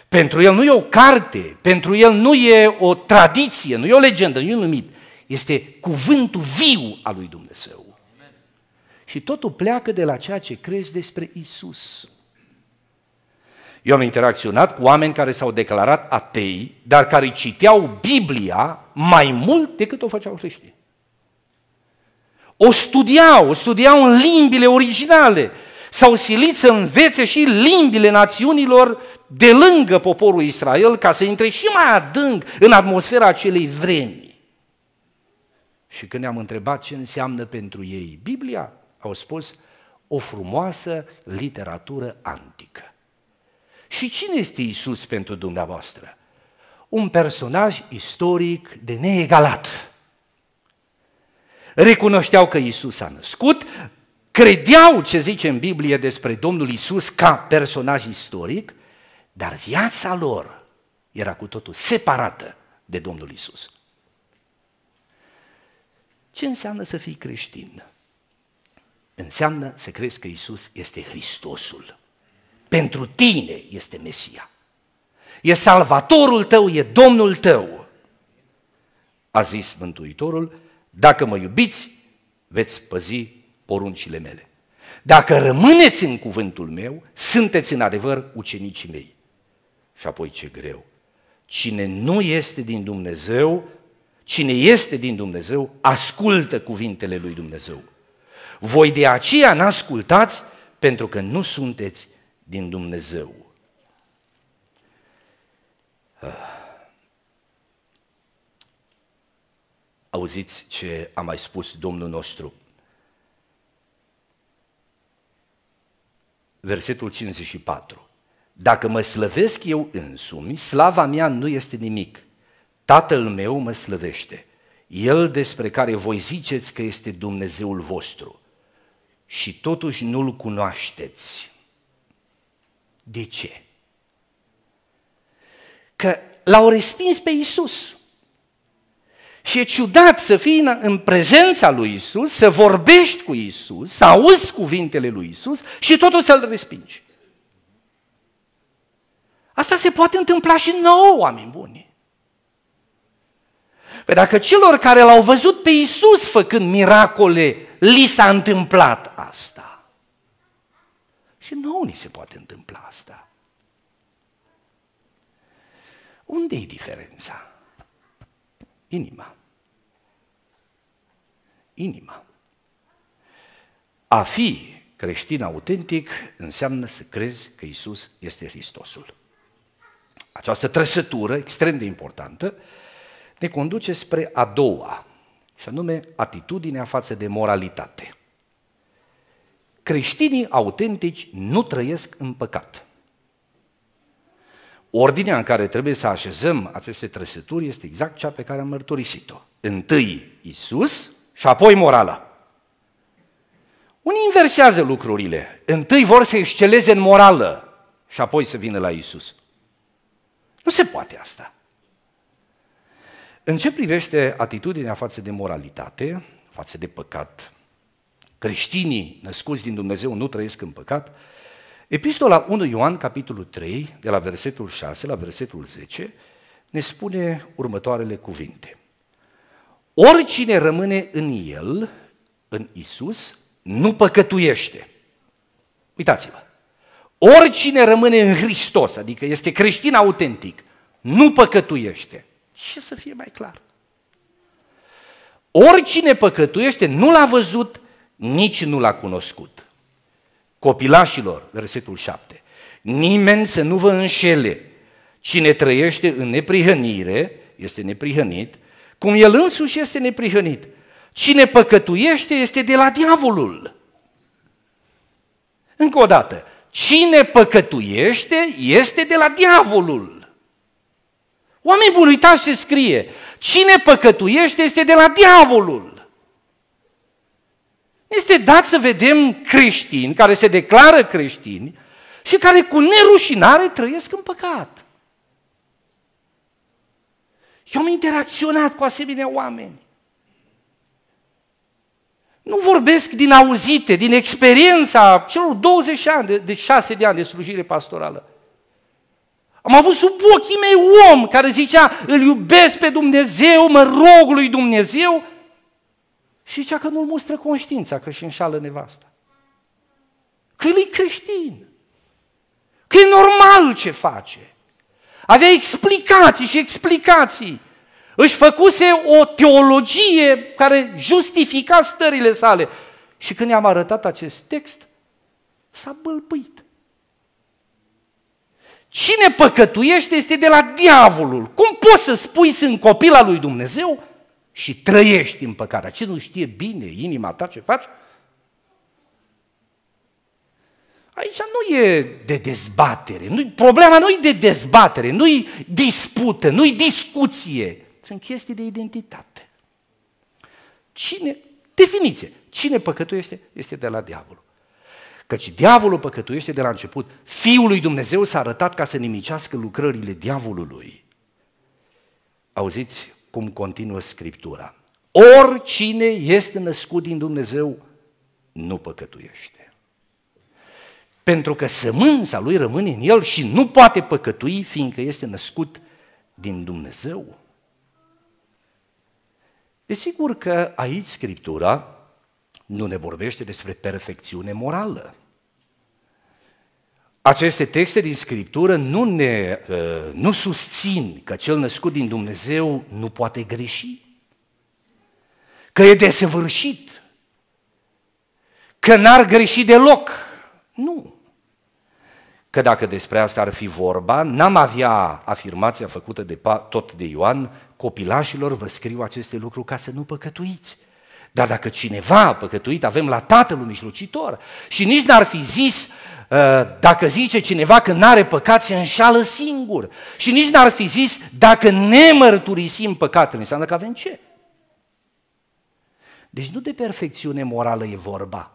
S4: Pentru el nu e o carte, pentru el nu e o tradiție, nu e o legendă, nu e un mit. Este cuvântul viu al lui Dumnezeu. Și totul pleacă de la ceea ce crezi despre Isus. Eu am interacționat cu oameni care s-au declarat atei, dar care citeau Biblia mai mult decât o făceau creștini. O studiau, o studiau în limbile originale, s-au silit să învețe și limbile națiunilor de lângă poporul Israel ca să intre și mai adânc în atmosfera acelei vremi. Și când ne-am întrebat ce înseamnă pentru ei Biblia, au spus o frumoasă literatură antică. Și cine este Isus pentru dumneavoastră? Un personaj istoric de neegalat. Recunoșteau că Isus a născut, credeau ce zice în Biblie despre Domnul Isus ca personaj istoric, dar viața lor era cu totul separată de Domnul Isus. Ce înseamnă să fii creștin? Înseamnă să crezi că Isus este Hristosul. Pentru tine este Mesia. E salvatorul tău, e Domnul tău. A zis Mântuitorul, dacă mă iubiți, veți păzi poruncile mele. Dacă rămâneți în cuvântul meu, sunteți în adevăr ucenicii mei. Și apoi ce greu. Cine nu este din Dumnezeu, cine este din Dumnezeu, ascultă cuvintele lui Dumnezeu. Voi de aceea n-ascultați pentru că nu sunteți din Dumnezeu. Auziți ce a mai spus Domnul nostru. Versetul 54. Dacă mă slăvesc eu însumi, slava mea nu este nimic. Tatăl meu mă slăvește, El despre care voi ziceți că este Dumnezeul vostru. Și totuși nu-L cunoașteți. De ce? Că l-au respins pe Isus. Și e ciudat să fii în prezența lui Isus, să vorbești cu Isus, să auzi cuvintele lui Isus și totul să-l respingi. Asta se poate întâmpla și nouă, oameni buni. Păi dacă celor care l-au văzut pe Isus făcând miracole, li s-a întâmplat asta, și nouă ni se poate întâmpla asta. Unde e diferența? Inima. Inima. A fi creștin autentic înseamnă să crezi că Isus este Hristosul. Această trăsătură extrem de importantă ne conduce spre a doua, și anume atitudinea față de moralitate. Creștinii autentici nu trăiesc în păcat. Ordinea în care trebuie să așezăm aceste trăsături este exact cea pe care am mărturisit-o. Întâi Isus și apoi morala. Unii inversează lucrurile. Întâi vor să exceleze în morală și apoi să vină la Isus. Nu se poate asta. În ce privește atitudinea față de moralitate, față de păcat, creștinii născuți din Dumnezeu nu trăiesc în păcat, Epistola 1 Ioan, capitolul 3, de la versetul 6 la versetul 10, ne spune următoarele cuvinte. Oricine rămâne în El, în Isus, nu păcătuiește. Uitați-vă. Oricine rămâne în Hristos, adică este creștin autentic, nu păcătuiește. Și să fie mai clar. Oricine păcătuiește nu l-a văzut, nici nu l-a cunoscut. Copilașilor, versetul 7, nimeni să nu vă înșele. Cine trăiește în neprihănire este neprihănit, cum el însuși este neprihănit. Cine păcătuiește este de la diavolul. Încă o dată, cine păcătuiește este de la diavolul. Oameni buni, uitați ce scrie. Cine păcătuiește este de la diavolul. Este dat să vedem creștini care se declară creștini și care cu nerușinare trăiesc în păcat. Eu am interacționat cu asemenea oameni. Nu vorbesc din auzite, din experiența celor 20 ani, de, de 6 de ani de slujire pastorală. Am avut sub ochii mei om care zicea, îl iubesc pe Dumnezeu, mă rog lui Dumnezeu, și zicea că nu-l mustră conștiința, că și înșală nevasta. Că el e creștin. Că e normal ce face. Avea explicații și explicații. Își făcuse o teologie care justifica stările sale. Și când i-am arătat acest text, s-a bălbuit. Cine păcătuiește este de la diavolul. Cum poți să spui sunt copil al lui Dumnezeu și trăiești în păcat? Ce nu știe bine inima ta ce faci? Aici nu e de dezbatere, nu problema nu e de dezbatere, nu e dispută, nu e discuție, sunt chestii de identitate. Cine, definiție, cine păcătuiește este de la diavolul. Căci diavolul păcătuiește de la început. Fiul lui Dumnezeu s-a arătat ca să nimicească lucrările diavolului. Auziți cum continuă Scriptura. Oricine este născut din Dumnezeu nu păcătuiește. Pentru că sămânța lui rămâne în el și nu poate păcătui, fiindcă este născut din Dumnezeu. Desigur că aici Scriptura nu ne vorbește despre perfecțiune morală. Aceste texte din Scriptură nu, ne, uh, nu susțin că cel născut din Dumnezeu nu poate greși, că e desăvârșit, că n-ar greși deloc. Nu. Că dacă despre asta ar fi vorba, n-am avea afirmația făcută de, tot de Ioan, copilașilor vă scriu aceste lucruri ca să nu păcătuiți. Dar dacă cineva a păcătuit, avem la Tatăl mijlocitor. Și nici n-ar fi zis, uh, dacă zice cineva că n-are păcat, se înșală singur. Și nici n-ar fi zis, dacă ne mărturisim păcatele, înseamnă că avem ce? Deci nu de perfecțiune morală e vorba,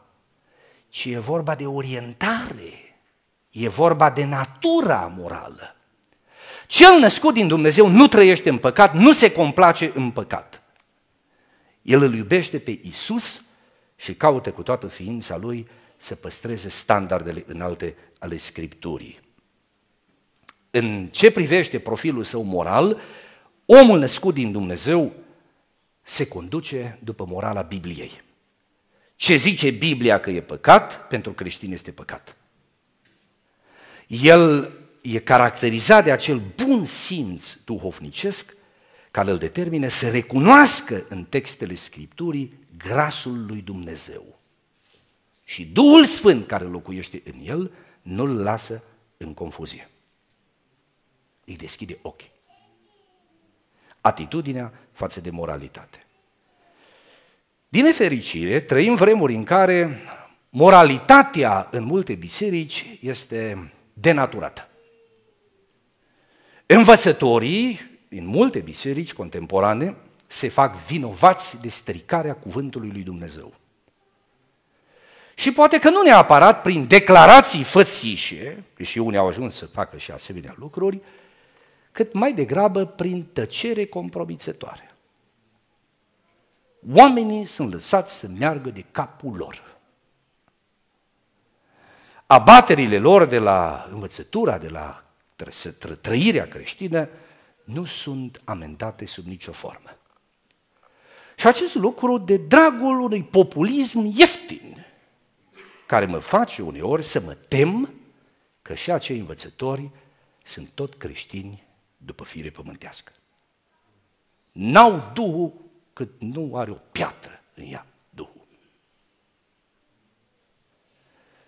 S4: ci e vorba de orientare, e vorba de natura morală. Cel născut din Dumnezeu nu trăiește în păcat, nu se complace în păcat. El îl iubește pe Isus și caută cu toată ființa lui să păstreze standardele înalte ale Scripturii. În ce privește profilul său moral, omul născut din Dumnezeu se conduce după morala Bibliei. Ce zice Biblia că e păcat, pentru creștin este păcat. El e caracterizat de acel bun simț duhovnicesc care îl determine să recunoască în textele Scripturii grasul lui Dumnezeu. Și Duhul Sfânt care locuiește în el nu-l lasă în confuzie. Îi deschide ochii. Atitudinea față de moralitate. Din nefericire, trăim vremuri în care moralitatea în multe biserici este denaturată. Învățătorii din multe biserici contemporane se fac vinovați de stricarea cuvântului lui Dumnezeu. Și poate că nu neapărat prin declarații fățișe, și unii au ajuns să facă și asemenea lucruri, cât mai degrabă prin tăcere compromițătoare. Oamenii sunt lăsați să meargă de capul lor. Abaterile lor de la învățătura, de la tră- tră- trăirea creștină, nu sunt amendate sub nicio formă. Și acest lucru de dragul unui populism ieftin, care mă face uneori să mă tem că și acei învățători sunt tot creștini după fire pământească. N-au Duhul cât nu are o piatră în ea, Duhul.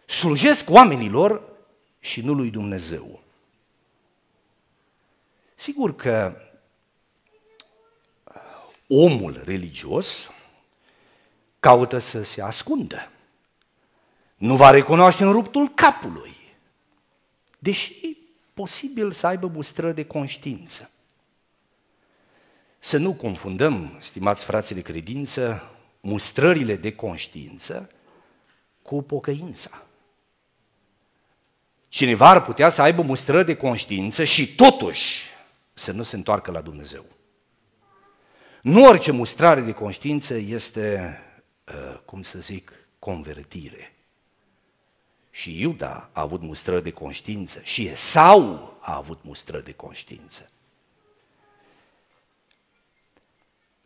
S4: Slujesc oamenilor și nu lui Dumnezeu. Sigur că omul religios caută să se ascundă. Nu va recunoaște în ruptul capului, deși posibil să aibă mustrări de conștiință. Să nu confundăm, stimați frații de credință, mustrările de conștiință cu pocăința. Cineva ar putea să aibă mustrări de conștiință și totuși să nu se întoarcă la Dumnezeu. Nu orice mustrare de conștiință este, uh, cum să zic, convertire. Și Iuda a avut mustrări de conștiință și Esau a avut mustrări de conștiință.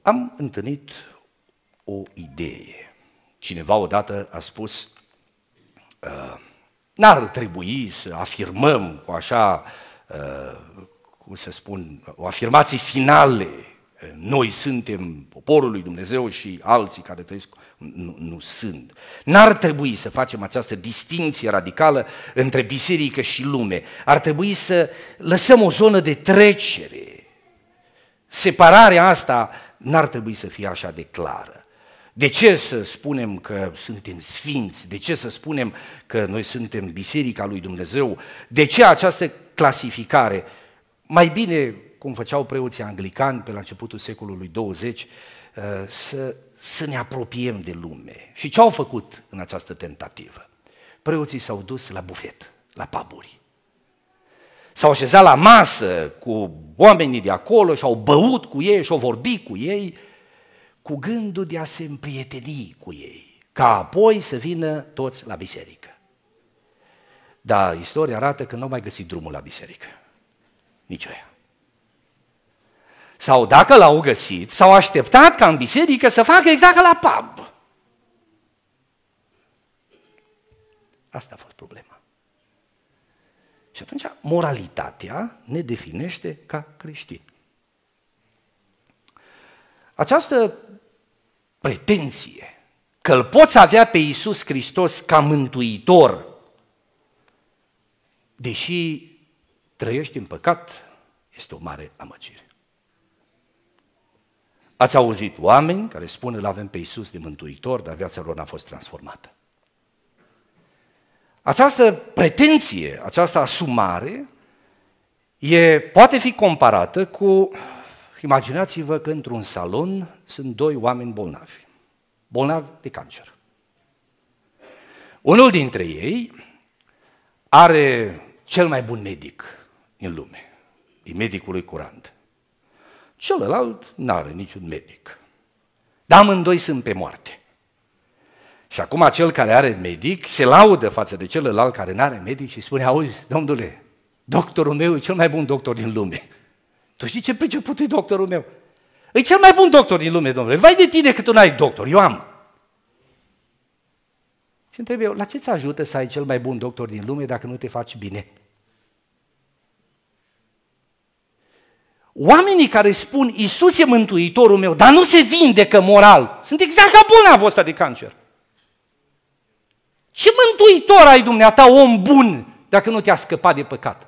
S4: Am întâlnit o idee. Cineva odată a spus, uh, n-ar trebui să afirmăm cu așa, uh, cum să spun, o afirmație finale, noi suntem poporul lui Dumnezeu și alții care trăiesc, nu, nu sunt. N-ar trebui să facem această distinție radicală între biserică și lume. Ar trebui să lăsăm o zonă de trecere. Separarea asta n-ar trebui să fie așa de clară. De ce să spunem că suntem sfinți? De ce să spunem că noi suntem biserica lui Dumnezeu? De ce această clasificare? Mai bine, cum făceau preoții anglicani pe la începutul secolului 20, uh, să, să ne apropiem de lume. Și ce au făcut în această tentativă? Preoții s-au dus la bufet, la paburi. S-au așezat la masă cu oamenii de acolo și au băut cu ei și au vorbit cu ei, cu gândul de a se împrieteni cu ei, ca apoi să vină toți la biserică. Dar istoria arată că nu au mai găsit drumul la biserică. Nici aia. Sau dacă l-au găsit, s-au așteptat ca în biserică să facă exact ca la pub. Asta a fost problema. Și atunci moralitatea ne definește ca creștini. Această pretenție că îl poți avea pe Iisus Hristos ca mântuitor, deși trăiești în păcat, este o mare amăgire. Ați auzit oameni care spun îl avem pe Iisus de mântuitor, dar viața lor n-a fost transformată. Această pretenție, această asumare, e, poate fi comparată cu, imaginați-vă că într-un salon sunt doi oameni bolnavi, bolnavi de cancer. Unul dintre ei are cel mai bun medic în lume, e medicului curant. Celălalt nu are niciun medic. Dar amândoi sunt pe moarte. Și acum cel care are medic se laudă față de celălalt care nu are medic și spune, auzi, domnule, doctorul meu e cel mai bun doctor din lume. Tu știi ce priceput e doctorul meu? E cel mai bun doctor din lume, domnule. Vai de tine că tu n-ai doctor, eu am. Și întreb eu, la ce ți ajută să ai cel mai bun doctor din lume dacă nu te faci bine? Oamenii care spun Isus e mântuitorul meu, dar nu se vindecă moral, sunt exact ca bolnavul ăsta de cancer. Ce mântuitor ai dumneata, om bun, dacă nu te-a scăpat de păcat?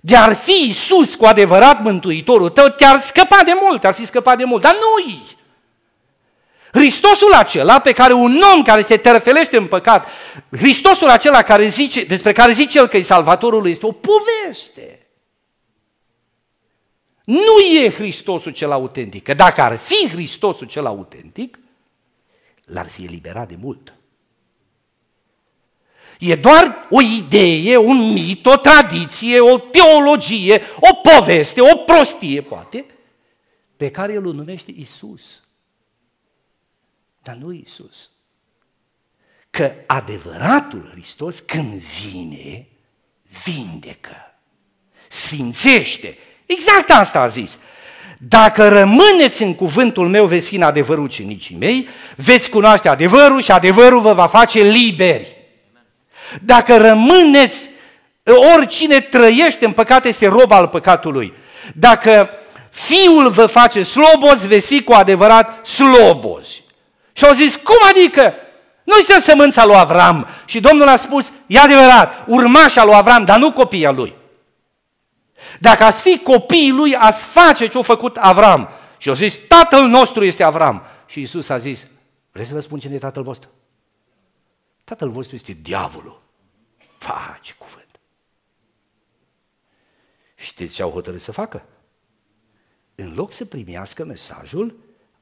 S4: De ar fi Isus cu adevărat mântuitorul tău, te-ar scăpa de mult, te-ar fi scăpat de mult, dar nu-i. Hristosul acela pe care un om care se terfelește în păcat, Hristosul acela care zice, despre care zice el că e salvatorul lui, este o poveste. Nu e Hristosul cel autentic. Că dacă ar fi Hristosul cel autentic, l-ar fi eliberat de mult. E doar o idee, un mit, o tradiție, o teologie, o poveste, o prostie, poate, pe care el o numește Isus. Dar nu Isus. Că adevăratul Hristos, când vine, vindecă, sfințește. Exact asta a zis. Dacă rămâneți în cuvântul meu, veți fi în adevărul ucenicii mei, veți cunoaște adevărul și adevărul vă va face liberi. Dacă rămâneți, oricine trăiește în păcat este rob al păcatului. Dacă fiul vă face slobos, veți fi cu adevărat slobozi. Și au zis, cum adică? Noi suntem sămânța lui Avram. Și Domnul a spus, e adevărat, urmașa lui Avram, dar nu copia lui. Dacă ați fi copiii lui, ați face ce a făcut Avram. Și au zis, tatăl nostru este Avram. Și Isus a zis, vreți să vă spun cine e tatăl vostru? Tatăl vostru este diavolul. Face cuvânt. Știți ce au hotărât să facă? În loc să primească mesajul,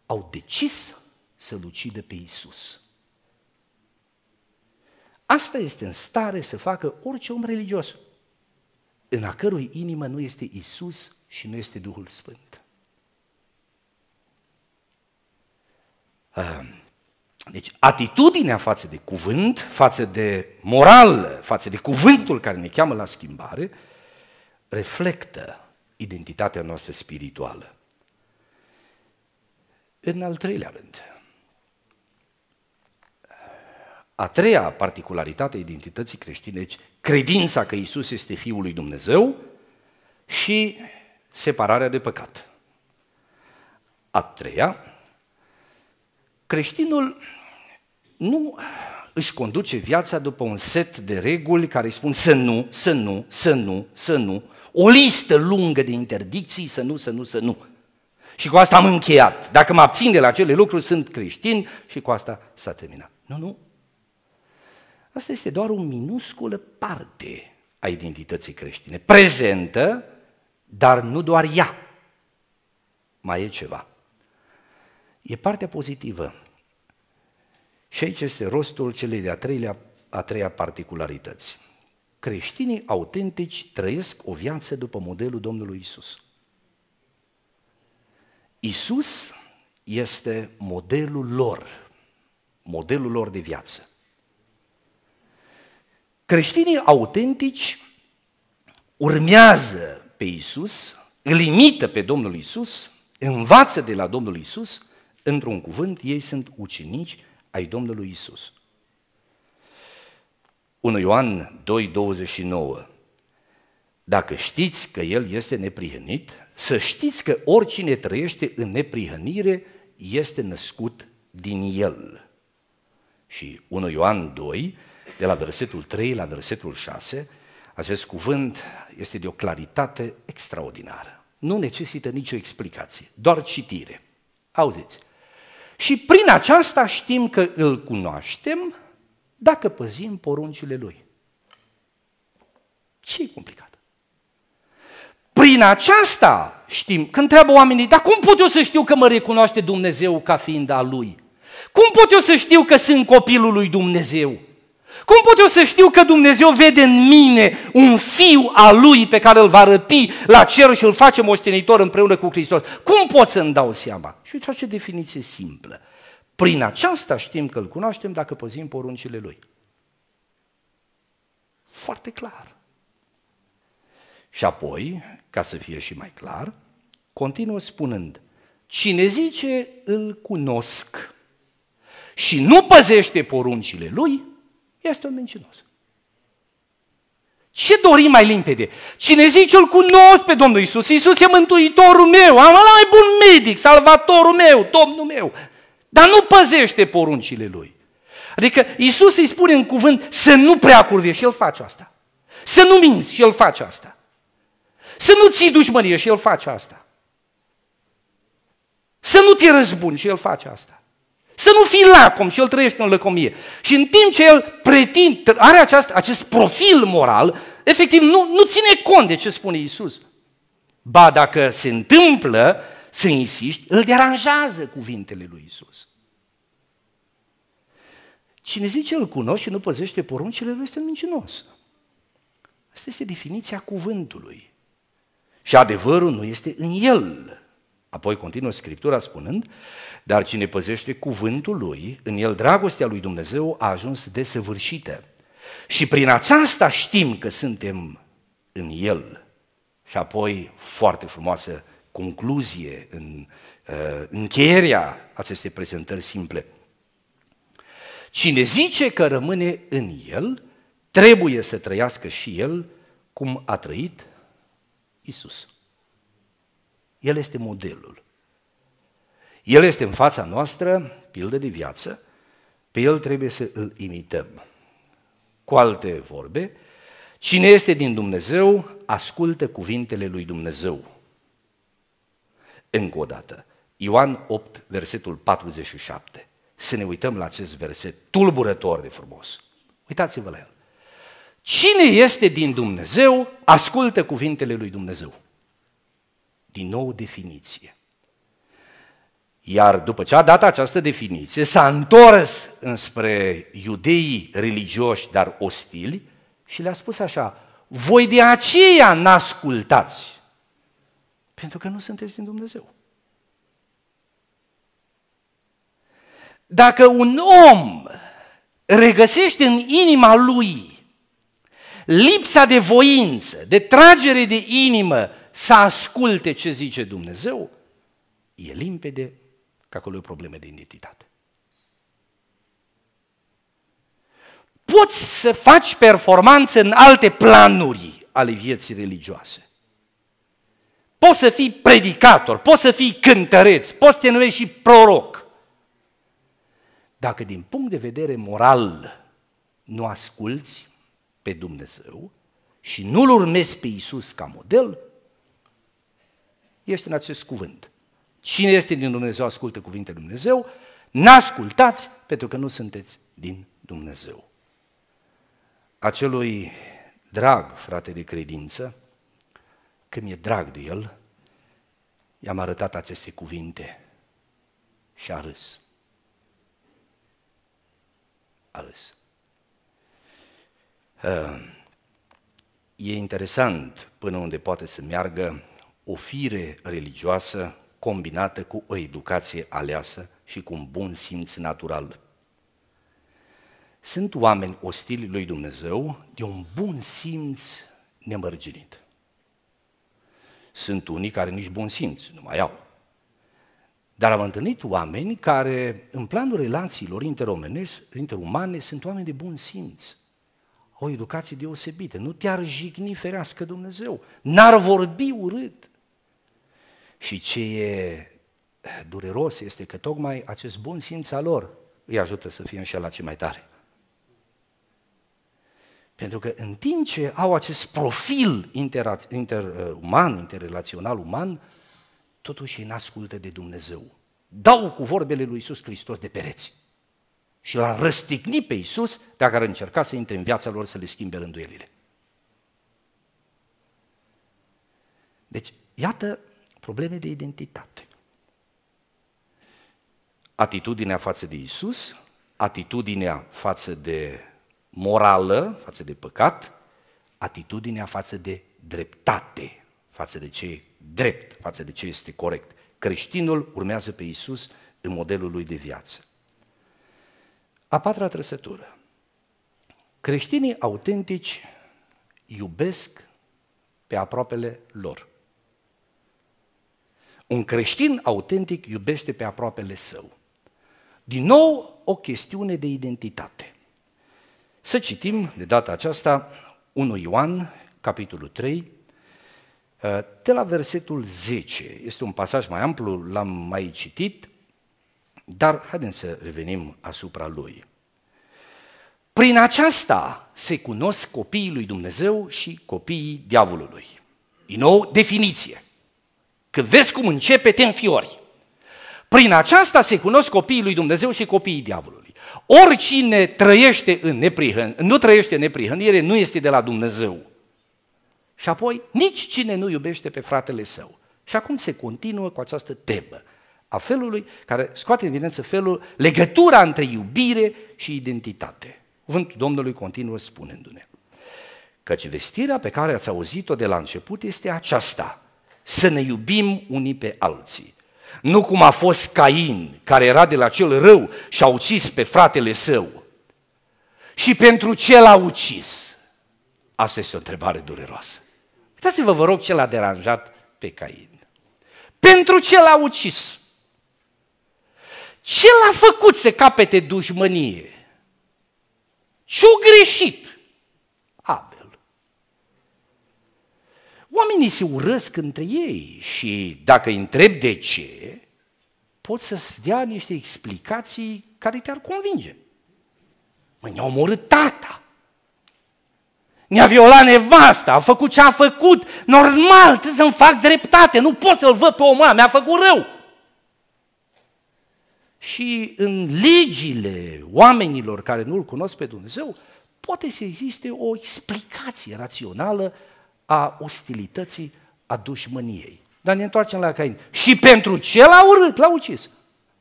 S4: au decis să-L ucidă pe Isus. Asta este în stare să facă orice om religios, în a cărui inimă nu este Isus și nu este Duhul Sfânt. Ah, Deci, atitudinea față de cuvânt, față de moral, față de cuvântul care ne cheamă la schimbare, reflectă identitatea noastră spirituală. În al treilea rând, a treia particularitate a identității creștine, deci credința că Isus este Fiul lui Dumnezeu și separarea de păcat. A treia, creștinul nu își conduce viața după un set de reguli care îi spun să nu, să nu, să nu, să nu, o listă lungă de interdicții, să nu, să nu, să nu. Și cu asta am încheiat. Dacă mă abțin de la acele lucruri, sunt creștin și cu asta s-a terminat. Nu, nu. Asta este doar o minusculă parte a identității creștine. Prezentă, dar nu doar ea. Mai e ceva. E partea pozitivă. Și aici este rostul celei de-a treilea, a treia particularități. Creștinii autentici trăiesc o viață după modelul Domnului Isus. Isus este modelul lor, modelul lor de viață. Creștinii autentici urmează pe Isus, îl imită pe Domnul Isus, învață de la Domnul Isus, într-un cuvânt, ei sunt ucenici ai Domnului Isus. 1 Ioan 2:29. Dacă știți că El este neprihănit, să știți că oricine trăiește în neprihănire este născut din El. Și 1 Ioan 2, de la versetul 3 la versetul 6, acest cuvânt este de o claritate extraordinară. Nu necesită nicio explicație, doar citire. Auziți. Și prin aceasta știm că îl cunoaștem dacă păzim poruncile lui. ce e complicat? Prin aceasta știm, când întreabă oamenii, dar cum pot eu să știu că mă recunoaște Dumnezeu ca fiind al lui? Cum pot eu să știu că sunt copilul lui Dumnezeu? Cum pot eu să știu că Dumnezeu vede în mine un fiu al lui pe care îl va răpi la cer și îl face moștenitor împreună cu Hristos? Cum pot să-mi dau seama? Și uitați ce definiție simplă. Prin aceasta știm că îl cunoaștem dacă păzim poruncile lui. Foarte clar. Și apoi, ca să fie și mai clar, continuă spunând, cine zice îl cunosc și nu păzește poruncile lui, este un mincinos. Ce dorim mai limpede? Cine zice îl cunosc pe Domnul Isus, Isus e mântuitorul meu, am la mai bun medic, salvatorul meu, Domnul meu, dar nu păzește poruncile lui. Adică Isus îi spune în cuvânt să nu prea curve și el face asta. Să nu minți și el face asta. Să nu ții dușmărie și el face asta. Să nu te răzbuni și el face asta. Să nu fii lacom și el trăiește în lăcomie. Și în timp ce el pretind, are aceast, acest profil moral, efectiv nu, nu ține cont de ce spune Isus. Ba dacă se întâmplă să insiști, îl deranjează cuvintele lui Isus. Cine zice îl cunosc și nu păzește poruncile lui este un mincinos. Asta este definiția cuvântului. Și adevărul nu este în el. Apoi continuă Scriptura spunând, dar cine păzește cuvântul lui, în el dragostea lui Dumnezeu a ajuns desăvârșită. Și prin aceasta știm că suntem în el. Și apoi, foarte frumoasă concluzie în uh, încheierea acestei prezentări simple. Cine zice că rămâne în el, trebuie să trăiască și el cum a trăit Isus. El este modelul. El este în fața noastră, pildă de viață, pe el trebuie să îl imităm. Cu alte vorbe, cine este din Dumnezeu, ascultă cuvintele lui Dumnezeu. Încă o dată, Ioan 8, versetul 47. Să ne uităm la acest verset tulburător de frumos. Uitați-vă la el. Cine este din Dumnezeu, ascultă cuvintele lui Dumnezeu. Din nou definiție. Iar după ce a dat această definiție, s-a întors înspre iudeii religioși, dar ostili, și le-a spus așa, voi de aceea n-ascultați, pentru că nu sunteți din Dumnezeu. Dacă un om regăsește în inima lui lipsa de voință, de tragere de inimă să asculte ce zice Dumnezeu, e limpede că acolo e o problemă de identitate. Poți să faci performanțe în alte planuri ale vieții religioase. Poți să fii predicator, poți să fii cântăreț, poți să te numești și proroc. Dacă din punct de vedere moral nu asculți pe Dumnezeu și nu-L urmezi pe Isus ca model, ești în acest cuvânt. Cine este din Dumnezeu, ascultă cuvintele lui Dumnezeu, n-ascultați pentru că nu sunteți din Dumnezeu. Acelui drag frate de credință, că mi-e drag de el, i-am arătat aceste cuvinte și a râs. A râs. Uh, e interesant până unde poate să meargă o fire religioasă combinată cu o educație aleasă și cu un bun simț natural. Sunt oameni ostili lui Dumnezeu de un bun simț nemărginit. Sunt unii care nici bun simț nu mai au. Dar am întâlnit oameni care, în planul relațiilor interumane, sunt oameni de bun simț. O educație deosebită. Nu te-ar jigni ferească Dumnezeu. N-ar vorbi urât. Și ce e dureros este că tocmai acest bun simț al lor îi ajută să fie înșelați mai tare. Pentru că în timp ce au acest profil interuman, inter, interrelațional uman, totuși ei n-ascultă de Dumnezeu. Dau cu vorbele lui Isus Hristos de pereți. Și l-ar răstigni pe Isus dacă ar încerca să intre în viața lor să le schimbe rânduielile. Deci, iată probleme de identitate. Atitudinea față de Isus, atitudinea față de morală, față de păcat, atitudinea față de dreptate, față de ce e drept, față de ce este corect. Creștinul urmează pe Isus în modelul lui de viață. A patra trăsătură. Creștinii autentici iubesc pe aproapele lor. Un creștin autentic iubește pe aproapele său. Din nou, o chestiune de identitate. Să citim de data aceasta 1 Ioan, capitolul 3, de la versetul 10. Este un pasaj mai amplu, l-am mai citit, dar haideți să revenim asupra lui. Prin aceasta se cunosc copiii lui Dumnezeu și copiii diavolului. Din nou, definiție. Când vezi cum începe, te înfiori. Prin aceasta se cunosc copiii lui Dumnezeu și copiii diavolului. Oricine trăiește în neprihăn, nu trăiește în neprihănire, nu este de la Dumnezeu. Și apoi, nici cine nu iubește pe fratele său. Și acum se continuă cu această temă a felului care scoate în evidență felul, legătura între iubire și identitate. Cuvântul Domnului continuă spunându-ne. Căci vestirea pe care ați auzit-o de la început este aceasta, să ne iubim unii pe alții. Nu cum a fost Cain, care era de la cel rău și a ucis pe fratele său. Și pentru ce l-a ucis? Asta este o întrebare dureroasă. Uitați-vă, vă rog, ce l-a deranjat pe Cain. Pentru ce l-a ucis? Ce l-a făcut să capete dușmănie? Ce-a greșit? Abel. Oamenii se urăsc între ei și dacă îi întreb de ce, pot să-ți dea niște explicații care te-ar convinge. Mă, ne-a omorât tata. Ne-a violat nevasta, a făcut ce a făcut. Normal, trebuie să-mi fac dreptate, nu pot să-l văd pe omul ăla, mi-a făcut rău. Și în legile oamenilor care nu-L cunosc pe Dumnezeu, poate să existe o explicație rațională a ostilității, a dușmăniei. Dar ne întoarcem la Cain. Și pentru ce l-a urât, l-a ucis.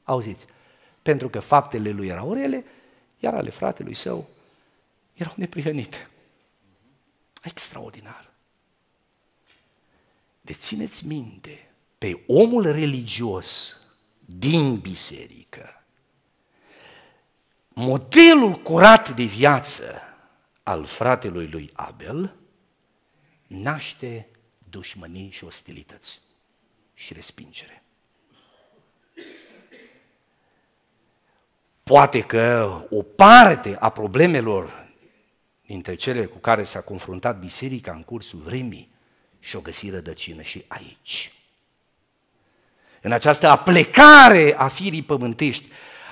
S4: Auziți, pentru că faptele lui erau rele, iar ale fratelui său erau neprihănite. Extraordinar. Deci țineți minte, pe omul religios din biserică, modelul curat de viață al fratelui lui Abel naște dușmănii și ostilități și respingere. Poate că o parte a problemelor dintre cele cu care s-a confruntat biserica în cursul vremii și-o găsi rădăcină și aici. În această aplecare a firii pământești.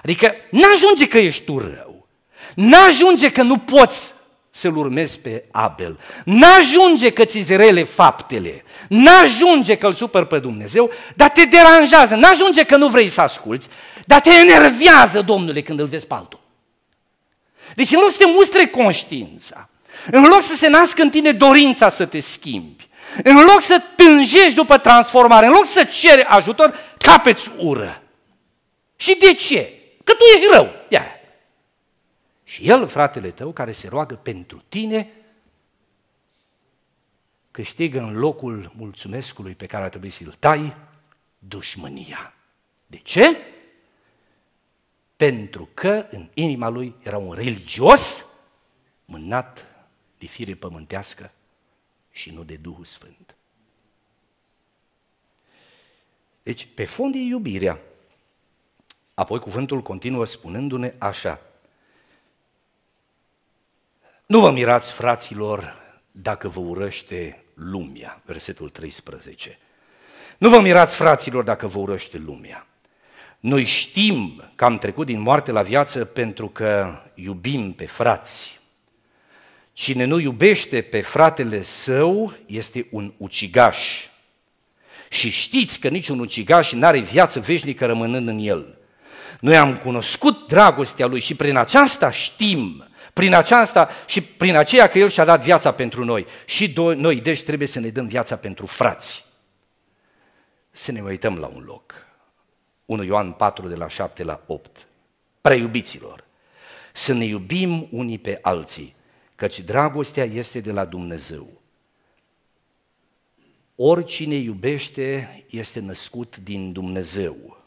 S4: Adică n-ajunge că ești tu rău. N-ajunge că nu poți să-l urmezi pe Abel. N-ajunge că ți rele faptele. N-ajunge că îl supăr pe Dumnezeu, dar te deranjează. N-ajunge că nu vrei să asculți, dar te enervează, Domnule, când îl vezi pe altul. Deci în loc să te mustre conștiința, în loc să se nască în tine dorința să te schimbi, în loc să tânjești după transformare, în loc să ceri ajutor, capeți ură. Și de ce? Că tu ești rău. Ia. Și el, fratele tău, care se roagă pentru tine, câștigă în locul mulțumescului pe care ar trebui să-l tai, dușmânia. De ce? Pentru că în inima lui era un religios mânat de fire pământească și nu de Duhul Sfânt. Deci, pe fond e iubirea. Apoi cuvântul continuă spunându-ne așa. Nu vă mirați, fraților, dacă vă urăște lumea, versetul 13. Nu vă mirați, fraților, dacă vă urăște lumea. Noi știm că am trecut din moarte la viață pentru că iubim pe frați. Cine nu iubește pe fratele său este un ucigaș. Și știți că niciun ucigaș nu are viață veșnică rămânând în el. Noi am cunoscut dragostea lui și prin aceasta știm, prin aceasta și prin aceea că el și-a dat viața pentru noi. Și noi, deci, trebuie să ne dăm viața pentru frați. Să ne uităm la un loc. 1 Ioan 4 de la 7 la 8. Preiubiților, să ne iubim unii pe alții, căci dragostea este de la Dumnezeu. Oricine iubește este născut din Dumnezeu,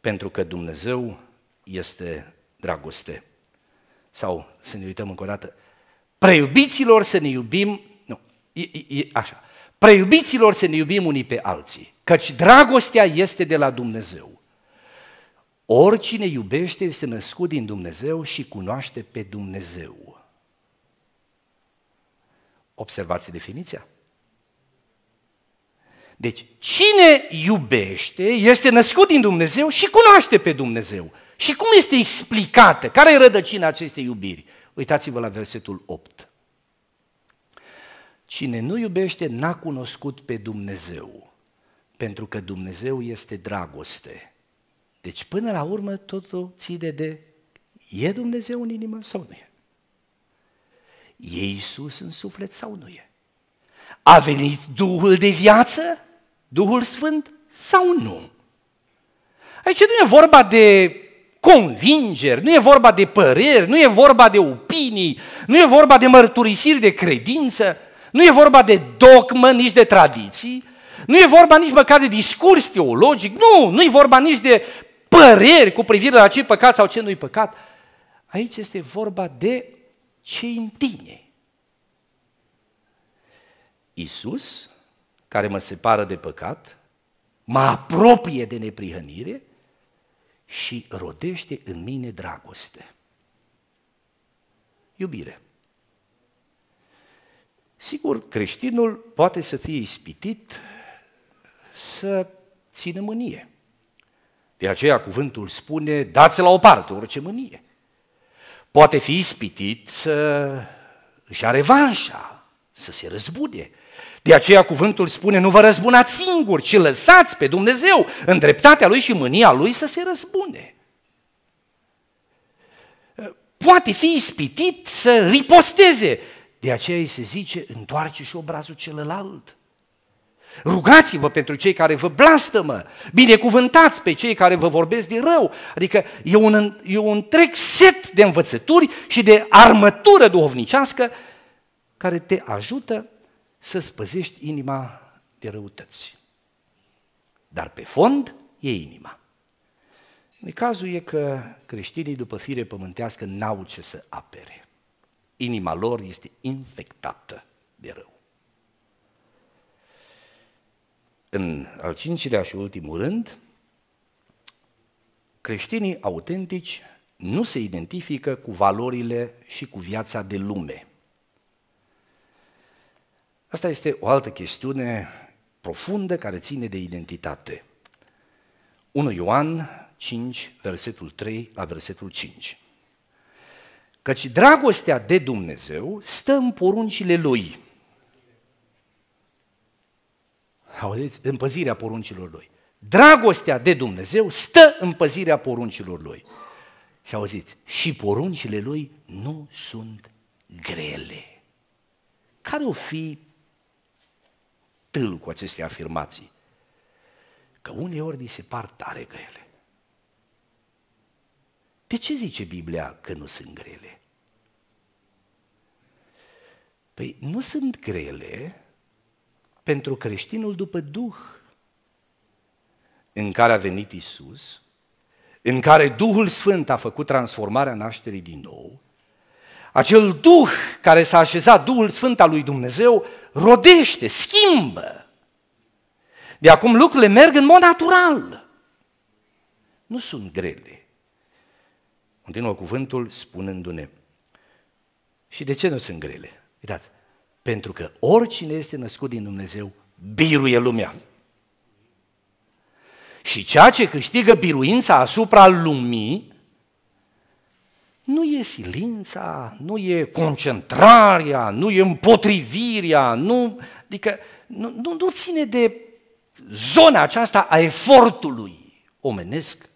S4: pentru că Dumnezeu este dragoste. Sau să ne uităm încă o dată, preiubiților să ne iubim, nu, e, e, e așa, preiubiților să ne iubim unii pe alții, căci dragostea este de la Dumnezeu. Oricine iubește este născut din Dumnezeu și cunoaște pe Dumnezeu. Observați definiția? Deci, cine iubește este născut din Dumnezeu și cunoaște pe Dumnezeu. Și cum este explicată? Care e rădăcina acestei iubiri? Uitați-vă la versetul 8. Cine nu iubește n-a cunoscut pe Dumnezeu, pentru că Dumnezeu este dragoste. Deci până la urmă totul ține de e Dumnezeu în inimă sau nu e? E Iisus în suflet sau nu e? A venit Duhul de viață? Duhul Sfânt sau nu? Aici nu e vorba de convingeri, nu e vorba de păreri, nu e vorba de opinii, nu e vorba de mărturisiri de credință, nu e vorba de dogmă, nici de tradiții, nu e vorba nici măcar de discurs teologic, nu, nu e vorba nici de păreri cu privire la ce e păcat sau ce nu e păcat. Aici este vorba de ce în tine. Isus, care mă separă de păcat, mă apropie de neprihănire și rodește în mine dragoste. Iubire. Sigur, creștinul poate să fie ispitit să țină mânie. De aceea cuvântul spune, dați la o parte orice mânie. Poate fi ispitit să își ia revanșa, să se răzbune. De aceea cuvântul spune, nu vă răzbunați singuri, ci lăsați pe Dumnezeu în dreptatea Lui și mânia Lui să se răzbune. Poate fi ispitit să riposteze. De aceea îi se zice, întoarce și obrazul celălalt. Rugați-vă pentru cei care vă blastămă, binecuvântați pe cei care vă vorbesc de rău. Adică e un, e un întreg set de învățături și de armătură duhovnicească care te ajută să spăzești inima de răutăți. Dar pe fond e inima. Cazul e că creștinii după fire pământească n-au ce să apere. Inima lor este infectată de rău. În al cincilea și ultimul rând, creștinii autentici nu se identifică cu valorile și cu viața de lume. Asta este o altă chestiune profundă care ține de identitate. 1 Ioan 5, versetul 3 la versetul 5. Căci dragostea de Dumnezeu stă în poruncile Lui. Auziți? În păzirea poruncilor Lui. Dragostea de Dumnezeu stă în păzirea poruncilor Lui. Și auziți, și poruncile Lui nu sunt grele. Care o fi tâl cu aceste afirmații? Că uneori ni se par tare grele. De ce zice Biblia că nu sunt grele? Păi nu sunt grele pentru creștinul după Duh, în care a venit Isus, în care Duhul Sfânt a făcut transformarea nașterii din nou, acel Duh care s-a așezat, Duhul Sfânt al lui Dumnezeu, rodește, schimbă. De acum lucrurile merg în mod natural. Nu sunt grele. Continuă cuvântul spunându-ne. Și de ce nu sunt grele? Uitați, pentru că oricine este născut din Dumnezeu biruie lumea. Și ceea ce câștigă biruința asupra lumii nu e silința, nu e concentrarea, nu e împotrivirea, nu, adică nu, nu, nu ține de zona aceasta a efortului omenesc,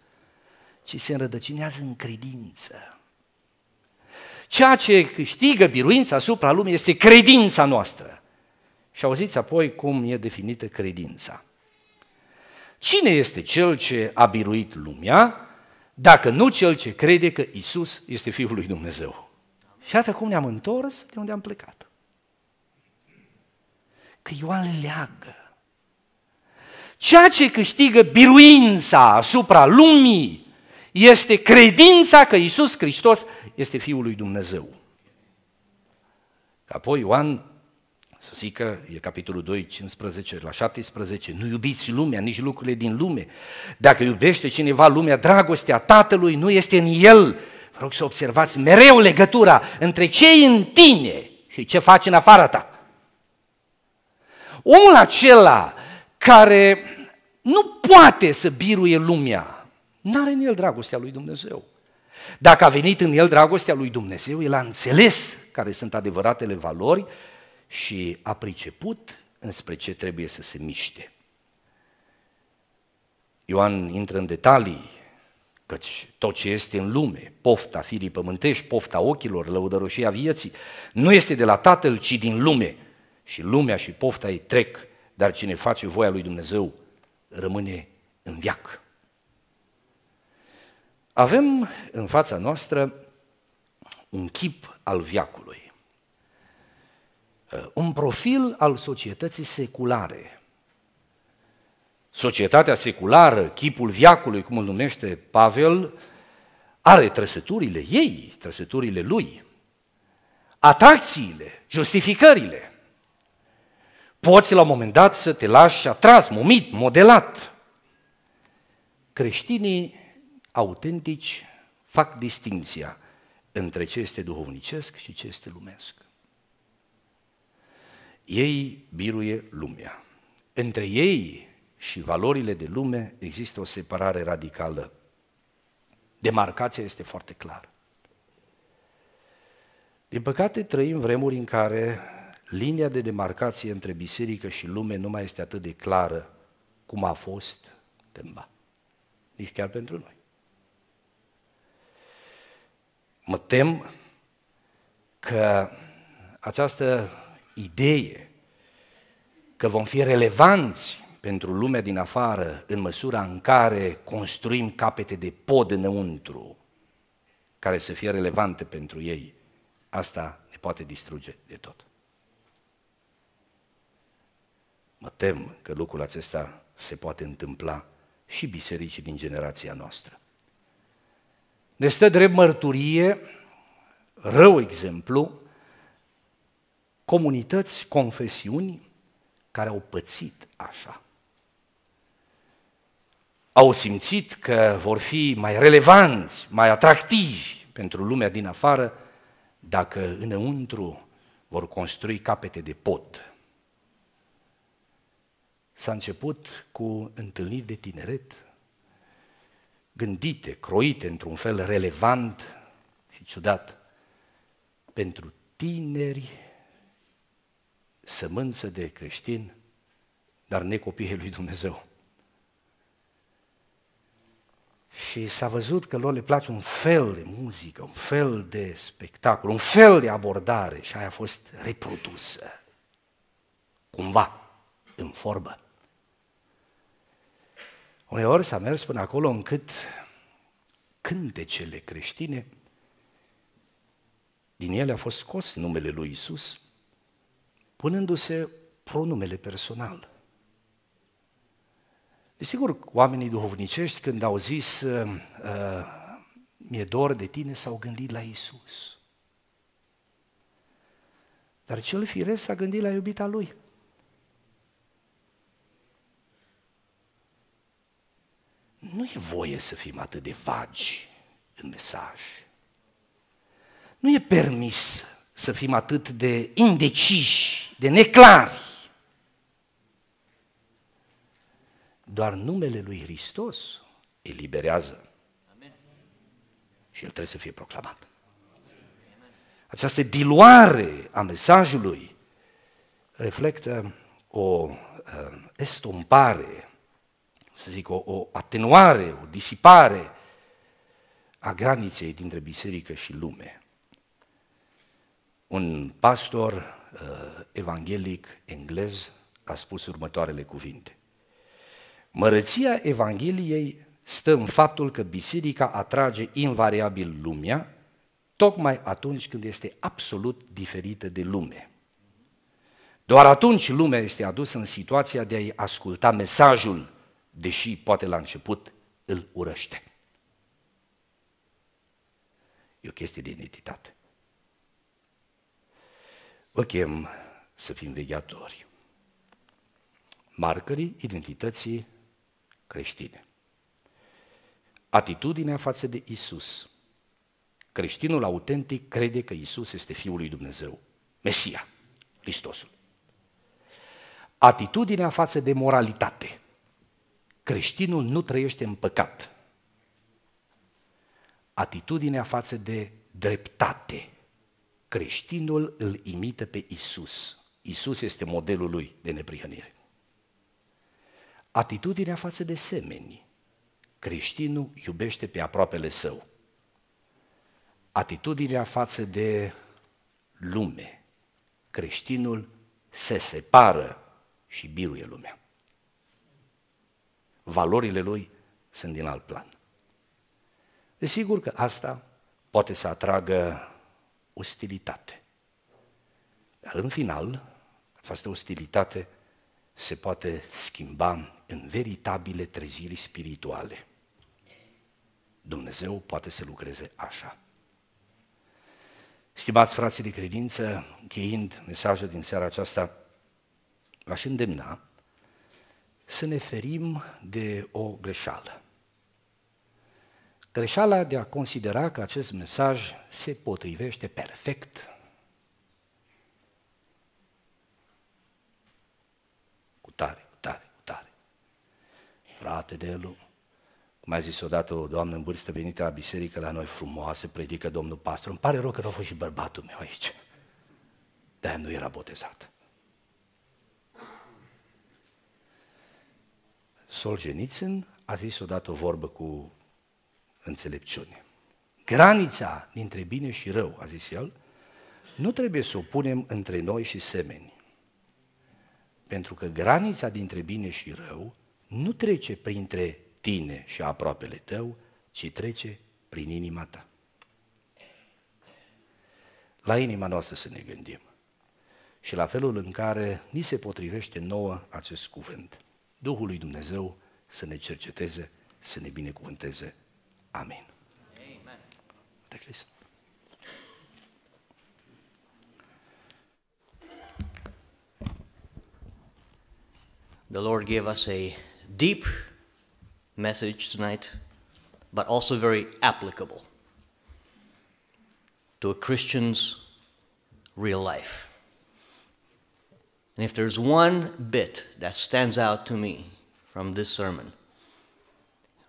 S4: ci se înrădăcinează în credință. Ceea ce câștigă biruința asupra lumii este credința noastră. Și auziți apoi cum e definită credința. Cine este cel ce a biruit lumea, dacă nu cel ce crede că Isus este Fiul lui Dumnezeu? Și iată cum ne-am întors de unde am plecat. Că Ioan le leagă. Ceea ce câștigă biruința asupra lumii este credința că Isus Hristos este Fiul lui Dumnezeu. Apoi Ioan să zică, e capitolul 2, 15 la 17, nu iubiți lumea, nici lucrurile din lume. Dacă iubește cineva lumea, dragostea Tatălui nu este în el. Vă rog să observați mereu legătura între ce e în tine și ce faci în afara ta. Omul acela care nu poate să biruie lumea, n-are în el dragostea lui Dumnezeu. Dacă a venit în el dragostea lui Dumnezeu, el a înțeles care sunt adevăratele valori și a priceput înspre ce trebuie să se miște. Ioan intră în detalii, căci tot ce este în lume, pofta firii pământești, pofta ochilor, lăudăroșia vieții, nu este de la Tatăl, ci din lume. Și lumea și pofta ei trec, dar cine face voia lui Dumnezeu rămâne în viac. Avem în fața noastră un chip al viacului, uh, un profil al societății seculare. Societatea seculară, chipul viacului, cum îl numește Pavel, are trăsăturile ei, trăsăturile lui, atracțiile, justificările. Poți la un moment dat să te lași atras, momit, modelat. Creștinii autentici fac distinția între ce este duhovnicesc și ce este lumesc. Ei biruie lumea. Între ei și valorile de lume există o separare radicală. Demarcația este foarte clară. Din păcate, trăim vremuri în care linia de demarcație între biserică și lume nu mai este atât de clară cum a fost cândva. Nici chiar pentru noi. Mă tem că această idee că vom fi relevanți pentru lumea din afară în măsura în care construim capete de pod înăuntru care să fie relevante pentru ei, asta ne poate distruge de tot. Mă tem că lucrul acesta se poate întâmpla și bisericii din generația noastră. Ne stă drept mărturie, rău exemplu, comunități, confesiuni care au pățit așa. Au simțit că vor fi mai relevanți, mai atractivi pentru lumea din afară dacă înăuntru vor construi capete de pod. S-a început cu întâlniri de tineret, gândite, croite într-un fel relevant și ciudat pentru tineri, sămânță de creștin, dar necopiii lui Dumnezeu. Și s-a văzut că lor le place un fel de muzică, un fel de spectacol, un fel de abordare și aia a fost reprodusă, cumva, în formă. Uneori s-a mers până acolo încât cântecele creștine, din ele a fost scos numele lui Isus, punându-se pronumele personal. Desigur, oamenii duhovnicești, când au zis uh, uh, mi-e dor de tine, s-au gândit la Isus. Dar cel firesc s-a gândit la iubita lui. Nu e voie să fim atât de vagi în mesaj. Nu e permis să fim atât de indeciși, de neclari. Doar numele lui Hristos eliberează. Și el trebuie să fie proclamat. Această diluare a mesajului reflectă o uh, estompare să zic, o, o atenuare, o disipare a graniței dintre biserică și lume. Un pastor uh, evanghelic englez a spus următoarele cuvinte. Mărăția Evangheliei stă în faptul că biserica atrage invariabil lumea, tocmai atunci când este absolut diferită de lume. Doar atunci lumea este adusă în situația de a-i asculta mesajul deși poate la început îl urăște. E o chestie de identitate. Vă chem să fim vegheatori. Marcării identității creștine. Atitudinea față de Isus. Creștinul autentic crede că Isus este Fiul lui Dumnezeu, Mesia, Hristosul. Atitudinea față de moralitate creștinul nu trăiește în păcat. Atitudinea față de dreptate. Creștinul îl imită pe Isus. Isus este modelul lui de neprihănire. Atitudinea față de semeni. Creștinul iubește pe aproapele său. Atitudinea față de lume. Creștinul se separă și biruie lumea valorile lui sunt din alt plan. Desigur că asta poate să atragă ostilitate. Dar în final, această ostilitate se poate schimba în veritabile treziri spirituale. Dumnezeu poate să lucreze așa. Stimați frații de credință, încheind mesajul din seara aceasta, v-aș îndemna să ne ferim de o greșeală. Greșeala de a considera că acest mesaj se potrivește perfect cu tare, cu tare, cu tare. Frate Delu, cum a zis odată o doamnă în vârstă venită la biserică la noi frumoasă, predică domnul pastor, îmi pare rău că nu a fost și bărbatul meu aici. de nu era botezat. Solzhenitsyn a zis odată o vorbă cu înțelepciune. Granița dintre bine și rău, a zis el, nu trebuie să o punem între noi și semeni. Pentru că granița dintre bine și rău nu trece printre tine și aproapele tău, ci trece prin inima ta. La inima noastră să ne gândim și la felul în care ni se potrivește nouă acest cuvânt. Duhul lui Dumnezeu să ne cerceteze, să ne binecuvânteze. Amin.
S2: Amen.
S4: Declis.
S2: The Lord gave us a deep message tonight, but also very applicable to a Christian's real life. And if there's one bit that stands out to me from this sermon,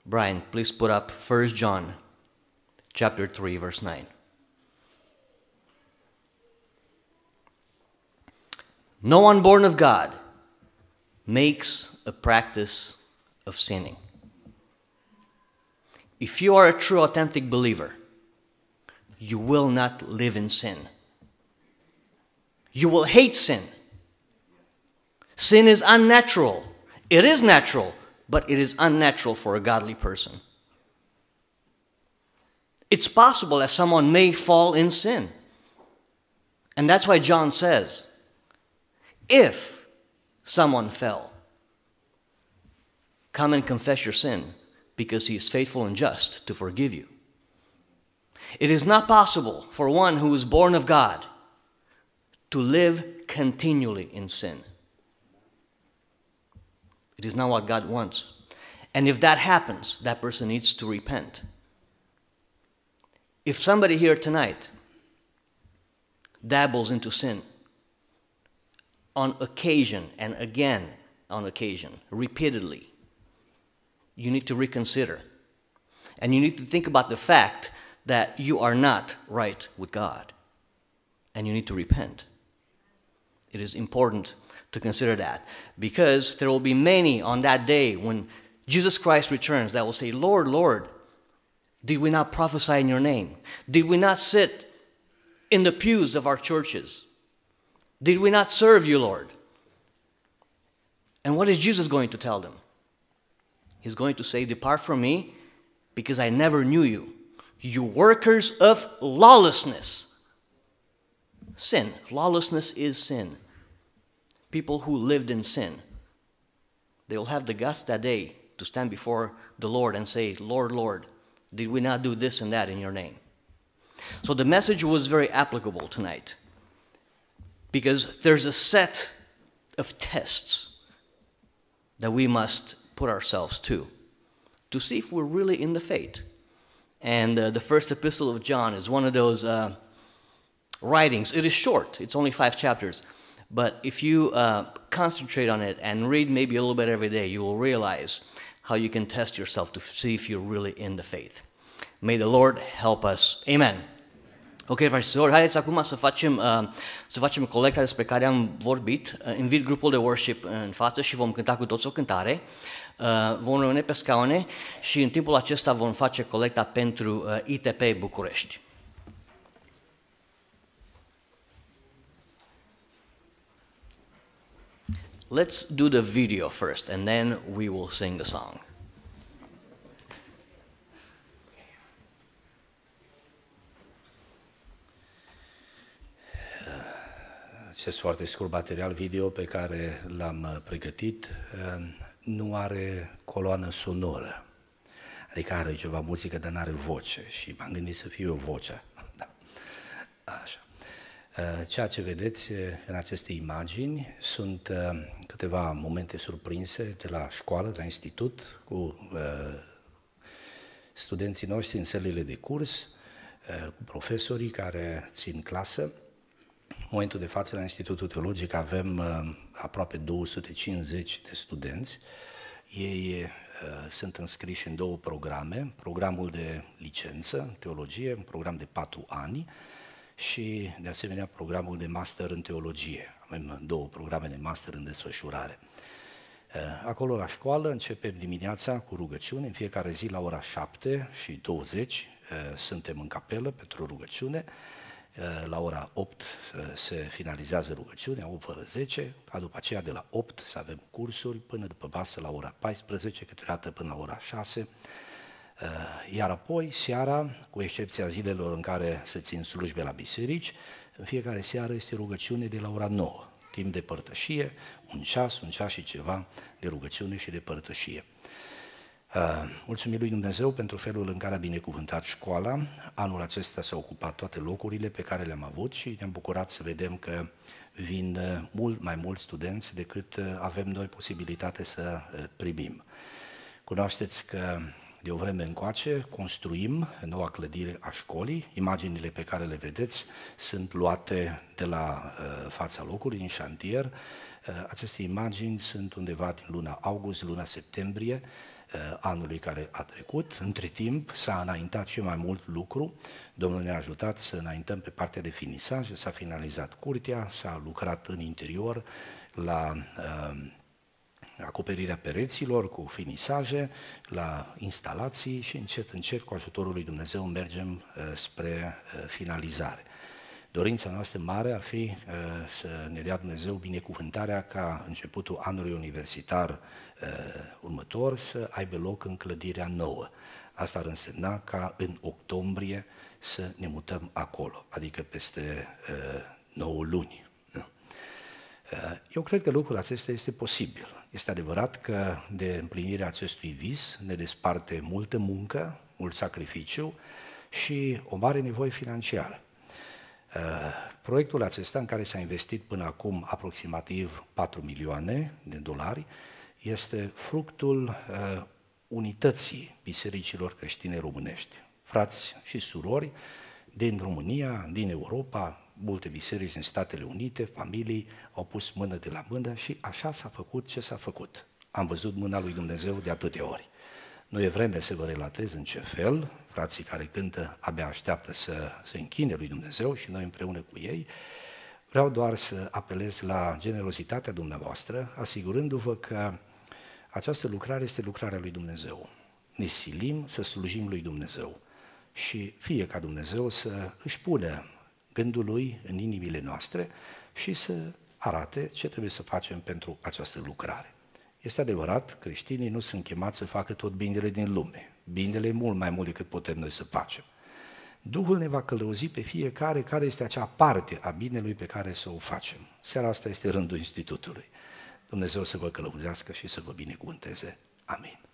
S2: Brian, please put up 1 John chapter 3 verse 9. No one born of God makes a practice of sinning. If you are a true, authentic believer, you will not live in sin. You will hate sin. Sin is unnatural. It is natural, but it is unnatural for a godly person. It's possible that someone may fall in sin. And that's why John says, if someone fell, come and confess your sin because he is faithful and just to forgive you. It is not possible for one who is born of God to live continually in sin. It is not what God wants. And if that happens, that person needs to repent. If somebody here tonight dabbles into sin on occasion and again on occasion, repeatedly, you need to reconsider. And you need to think about the fact that you are not right with God. And you need to repent. It is important to consider that because there will be many on that day when Jesus Christ returns that will say, Lord, Lord, did we not prophesy in your name? Did we not sit in the pews of our churches? Did we not serve you, Lord? And what is Jesus going to tell them? He's going to say, Depart from me because I never knew you. You workers of lawlessness. Sin. Lawlessness is sin. People who lived in sin. They will have the guts that day to stand before the Lord and say, Lord, Lord, did we not do this and that in your name? So the message was very applicable tonight because there's a set of tests that we must put ourselves to to see if we're really in the faith. And uh, the first epistle of John is one of those uh, writings. It is short, it's only five chapters. But if you uh, concentrate on it and read maybe a little bit every day, you will realize how you can test yourself to see if you're really in the faith. May the Lord help us. Amen. Ok, surori, haideți acum să facem, uh, să facem colecta despre care am vorbit. Uh, invit grupul de worship în față și vom cânta cu toți o cântare. Uh, vom rămâne pe scaune și în timpul acesta vom face colecta pentru uh, ITP București. Let's do the video first, and then we will sing the song.
S4: Acest foarte scurt material video pe care l-am uh, pregătit uh, nu are coloană sonoră. Adică are ceva muzică, dar nu are voce. Și m-am gândit să fiu o voce. da. Așa. Uh, Ceea ce vedeți uh, în aceste imagini sunt uh, câteva momente surprinse de la școală, de la institut, cu uh, studenții noștri în sălile de curs, uh, cu profesorii care țin clasă. În momentul de față, la Institutul Teologic, avem uh, aproape 250 de studenți. Ei uh, sunt înscriși în două programe, programul de licență în teologie, un program de patru ani, și, de asemenea, programul de master în teologie. Avem două programe de master în desfășurare. Uh, Acolo, la școală, începem dimineața cu rugăciune, în fiecare zi la ora 7 și 20 uh, suntem în capelă pentru rugăciune, Uh, la ora 8 uh, se finalizează rugăciunea, 8 fără 10, ca după aceea de la 8 să avem cursuri până după masă la ora 14, câteodată până la ora 6, Uh, iar apoi, seara, cu excepția zilelor în care se țin slujbe la biserici, în fiecare seară este rugăciune de la ora 9, timp de părtășie, un ceas, un ceas și ceva de rugăciune și de părtășie. Uh, Mulțumim lui Dumnezeu pentru felul în care a binecuvântat școala. Anul acesta s-au ocupat toate locurile pe care le-am avut și ne-am bucurat să vedem că vin uh, mult mai mulți studenți decât uh, avem noi posibilitate să uh, primim. Cunoașteți că de o vreme încoace construim noua clădire a școlii. Imaginile pe care le vedeți sunt luate de la uh, fața locului, în șantier. Uh, aceste imagini sunt undeva din luna august, luna septembrie uh, anului care a trecut. Între timp s-a înaintat și mai mult lucru. Domnul ne-a ajutat să înaintăm pe partea de finisaj, s-a finalizat curtea, s-a lucrat în interior la uh, acoperirea pereților cu finisaje, la instalații și încet, încet, cu ajutorul lui Dumnezeu, mergem uh, spre uh, finalizare. Dorința noastră mare ar fi uh, să ne dea Dumnezeu binecuvântarea ca începutul anului universitar uh, următor să aibă loc în clădirea nouă. Asta ar însemna ca în octombrie să ne mutăm acolo, adică peste uh, 9 luni. nu? Uh, Eu cred că lucrul acesta este posibil. Este adevărat că de împlinirea acestui vis ne desparte multă muncă, mult sacrificiu și o mare nevoie financiară. Uh, Proiectul acesta, în care s-a investit până acum aproximativ 4 milioane de dolari, este fructul uh, unității bisericilor creștine românești. Frați și surori din România, din Europa, multe biserici în Statele Unite, familii au pus mână de la mână și așa s-a făcut ce s-a făcut. Am văzut mâna lui Dumnezeu de atâtea ori. Nu e vreme să vă relatez în ce fel, frații care cântă abia așteaptă să se închine lui Dumnezeu și noi împreună cu ei. Vreau doar să apelez la generozitatea dumneavoastră, asigurându-vă că această lucrare este lucrarea lui Dumnezeu. Ne silim să slujim lui Dumnezeu și fie ca Dumnezeu să își pună gândul lui în inimile noastre și să arate ce trebuie să facem pentru această lucrare. Este adevărat, creștinii nu sunt chemați să facă tot binele din lume. Binele e mult mai mult decât putem noi să facem. Duhul ne va călăuzi pe fiecare care este acea parte a binelui pe care să o facem. Seara asta este rândul Institutului. Dumnezeu să vă călăuzească și să vă binecuvânteze. Amin.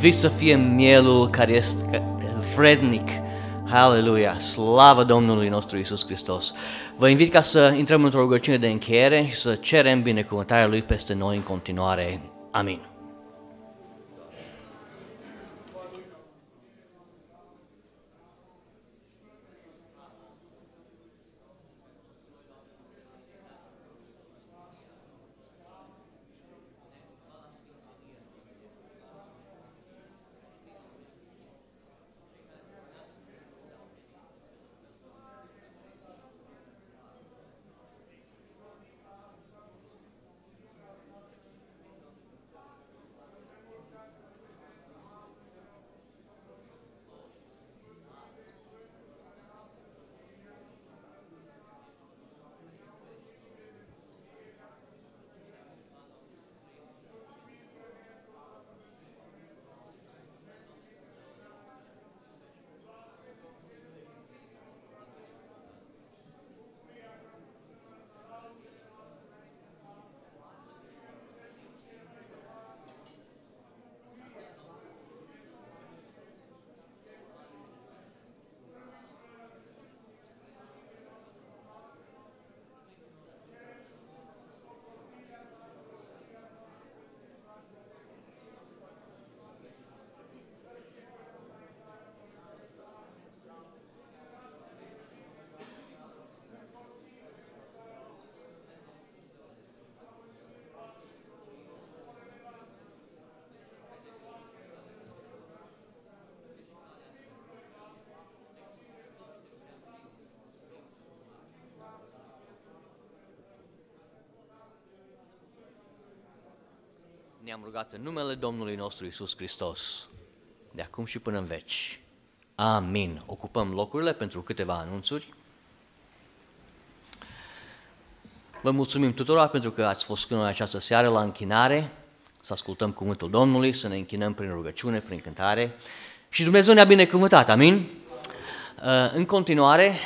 S5: vei să
S2: fie mielul care este vrednic. Hallelujah! Slavă Domnului nostru Isus Hristos! Vă invit ca să intrăm într-o rugăciune de încheiere și să cerem binecuvântarea Lui peste noi în continuare. Amin. Ne-am rugat în numele Domnului nostru Isus Hristos, de acum și până în veci. Amin. Ocupăm locurile pentru câteva anunțuri. Vă mulțumim tuturor pentru că ați fost cu noi această seară la închinare, să ascultăm cuvântul Domnului, să ne închinăm prin rugăciune, prin cântare și Dumnezeu ne-a binecuvântat, amin? Uh, În continuare,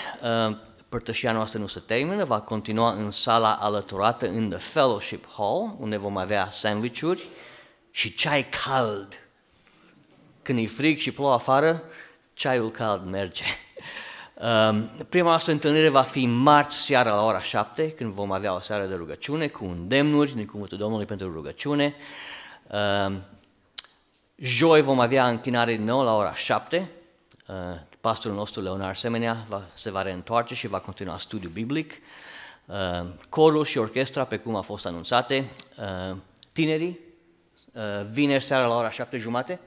S2: uh, părtășia noastră nu se termină, va continua în sala alăturată în The Fellowship Hall, unde vom avea sandvișuri și ceai cald. Când e frig și plouă afară, ceaiul cald merge. Um, Prima noastră întâlnire va fi marți seara la ora 7, când vom avea o seară de rugăciune cu îndemnuri din Cuvântul Domnului pentru rugăciune. Um, Joi vom avea închinare din nou la ora 7. Uh, Pastorul nostru, Leonard Semenea, va, se va reîntoarce și va continua studiul biblic. Uh, Corul și orchestra, pe cum a fost anunțate. Uh, Tinerii, uh, vineri seara la ora 7 jumate.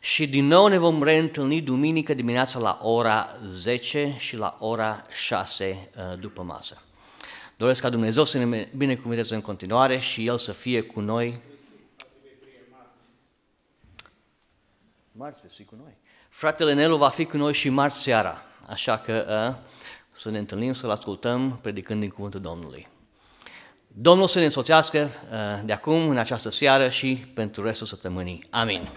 S2: Și din nou ne vom reîntâlni duminică dimineața la ora 10 și la ora 6 uh, după masă. Doresc ca Dumnezeu să ne binecuvânteze în continuare și El să fie cu noi. Marți veți fi cu noi. Fratele Nelu va fi cu noi și marți seara, așa că uh, să ne întâlnim, să-L ascultăm predicând din Cuvântul Domnului. Domnul să ne însoțească uh, de acum, în această seară și pentru restul săptămânii. Amin.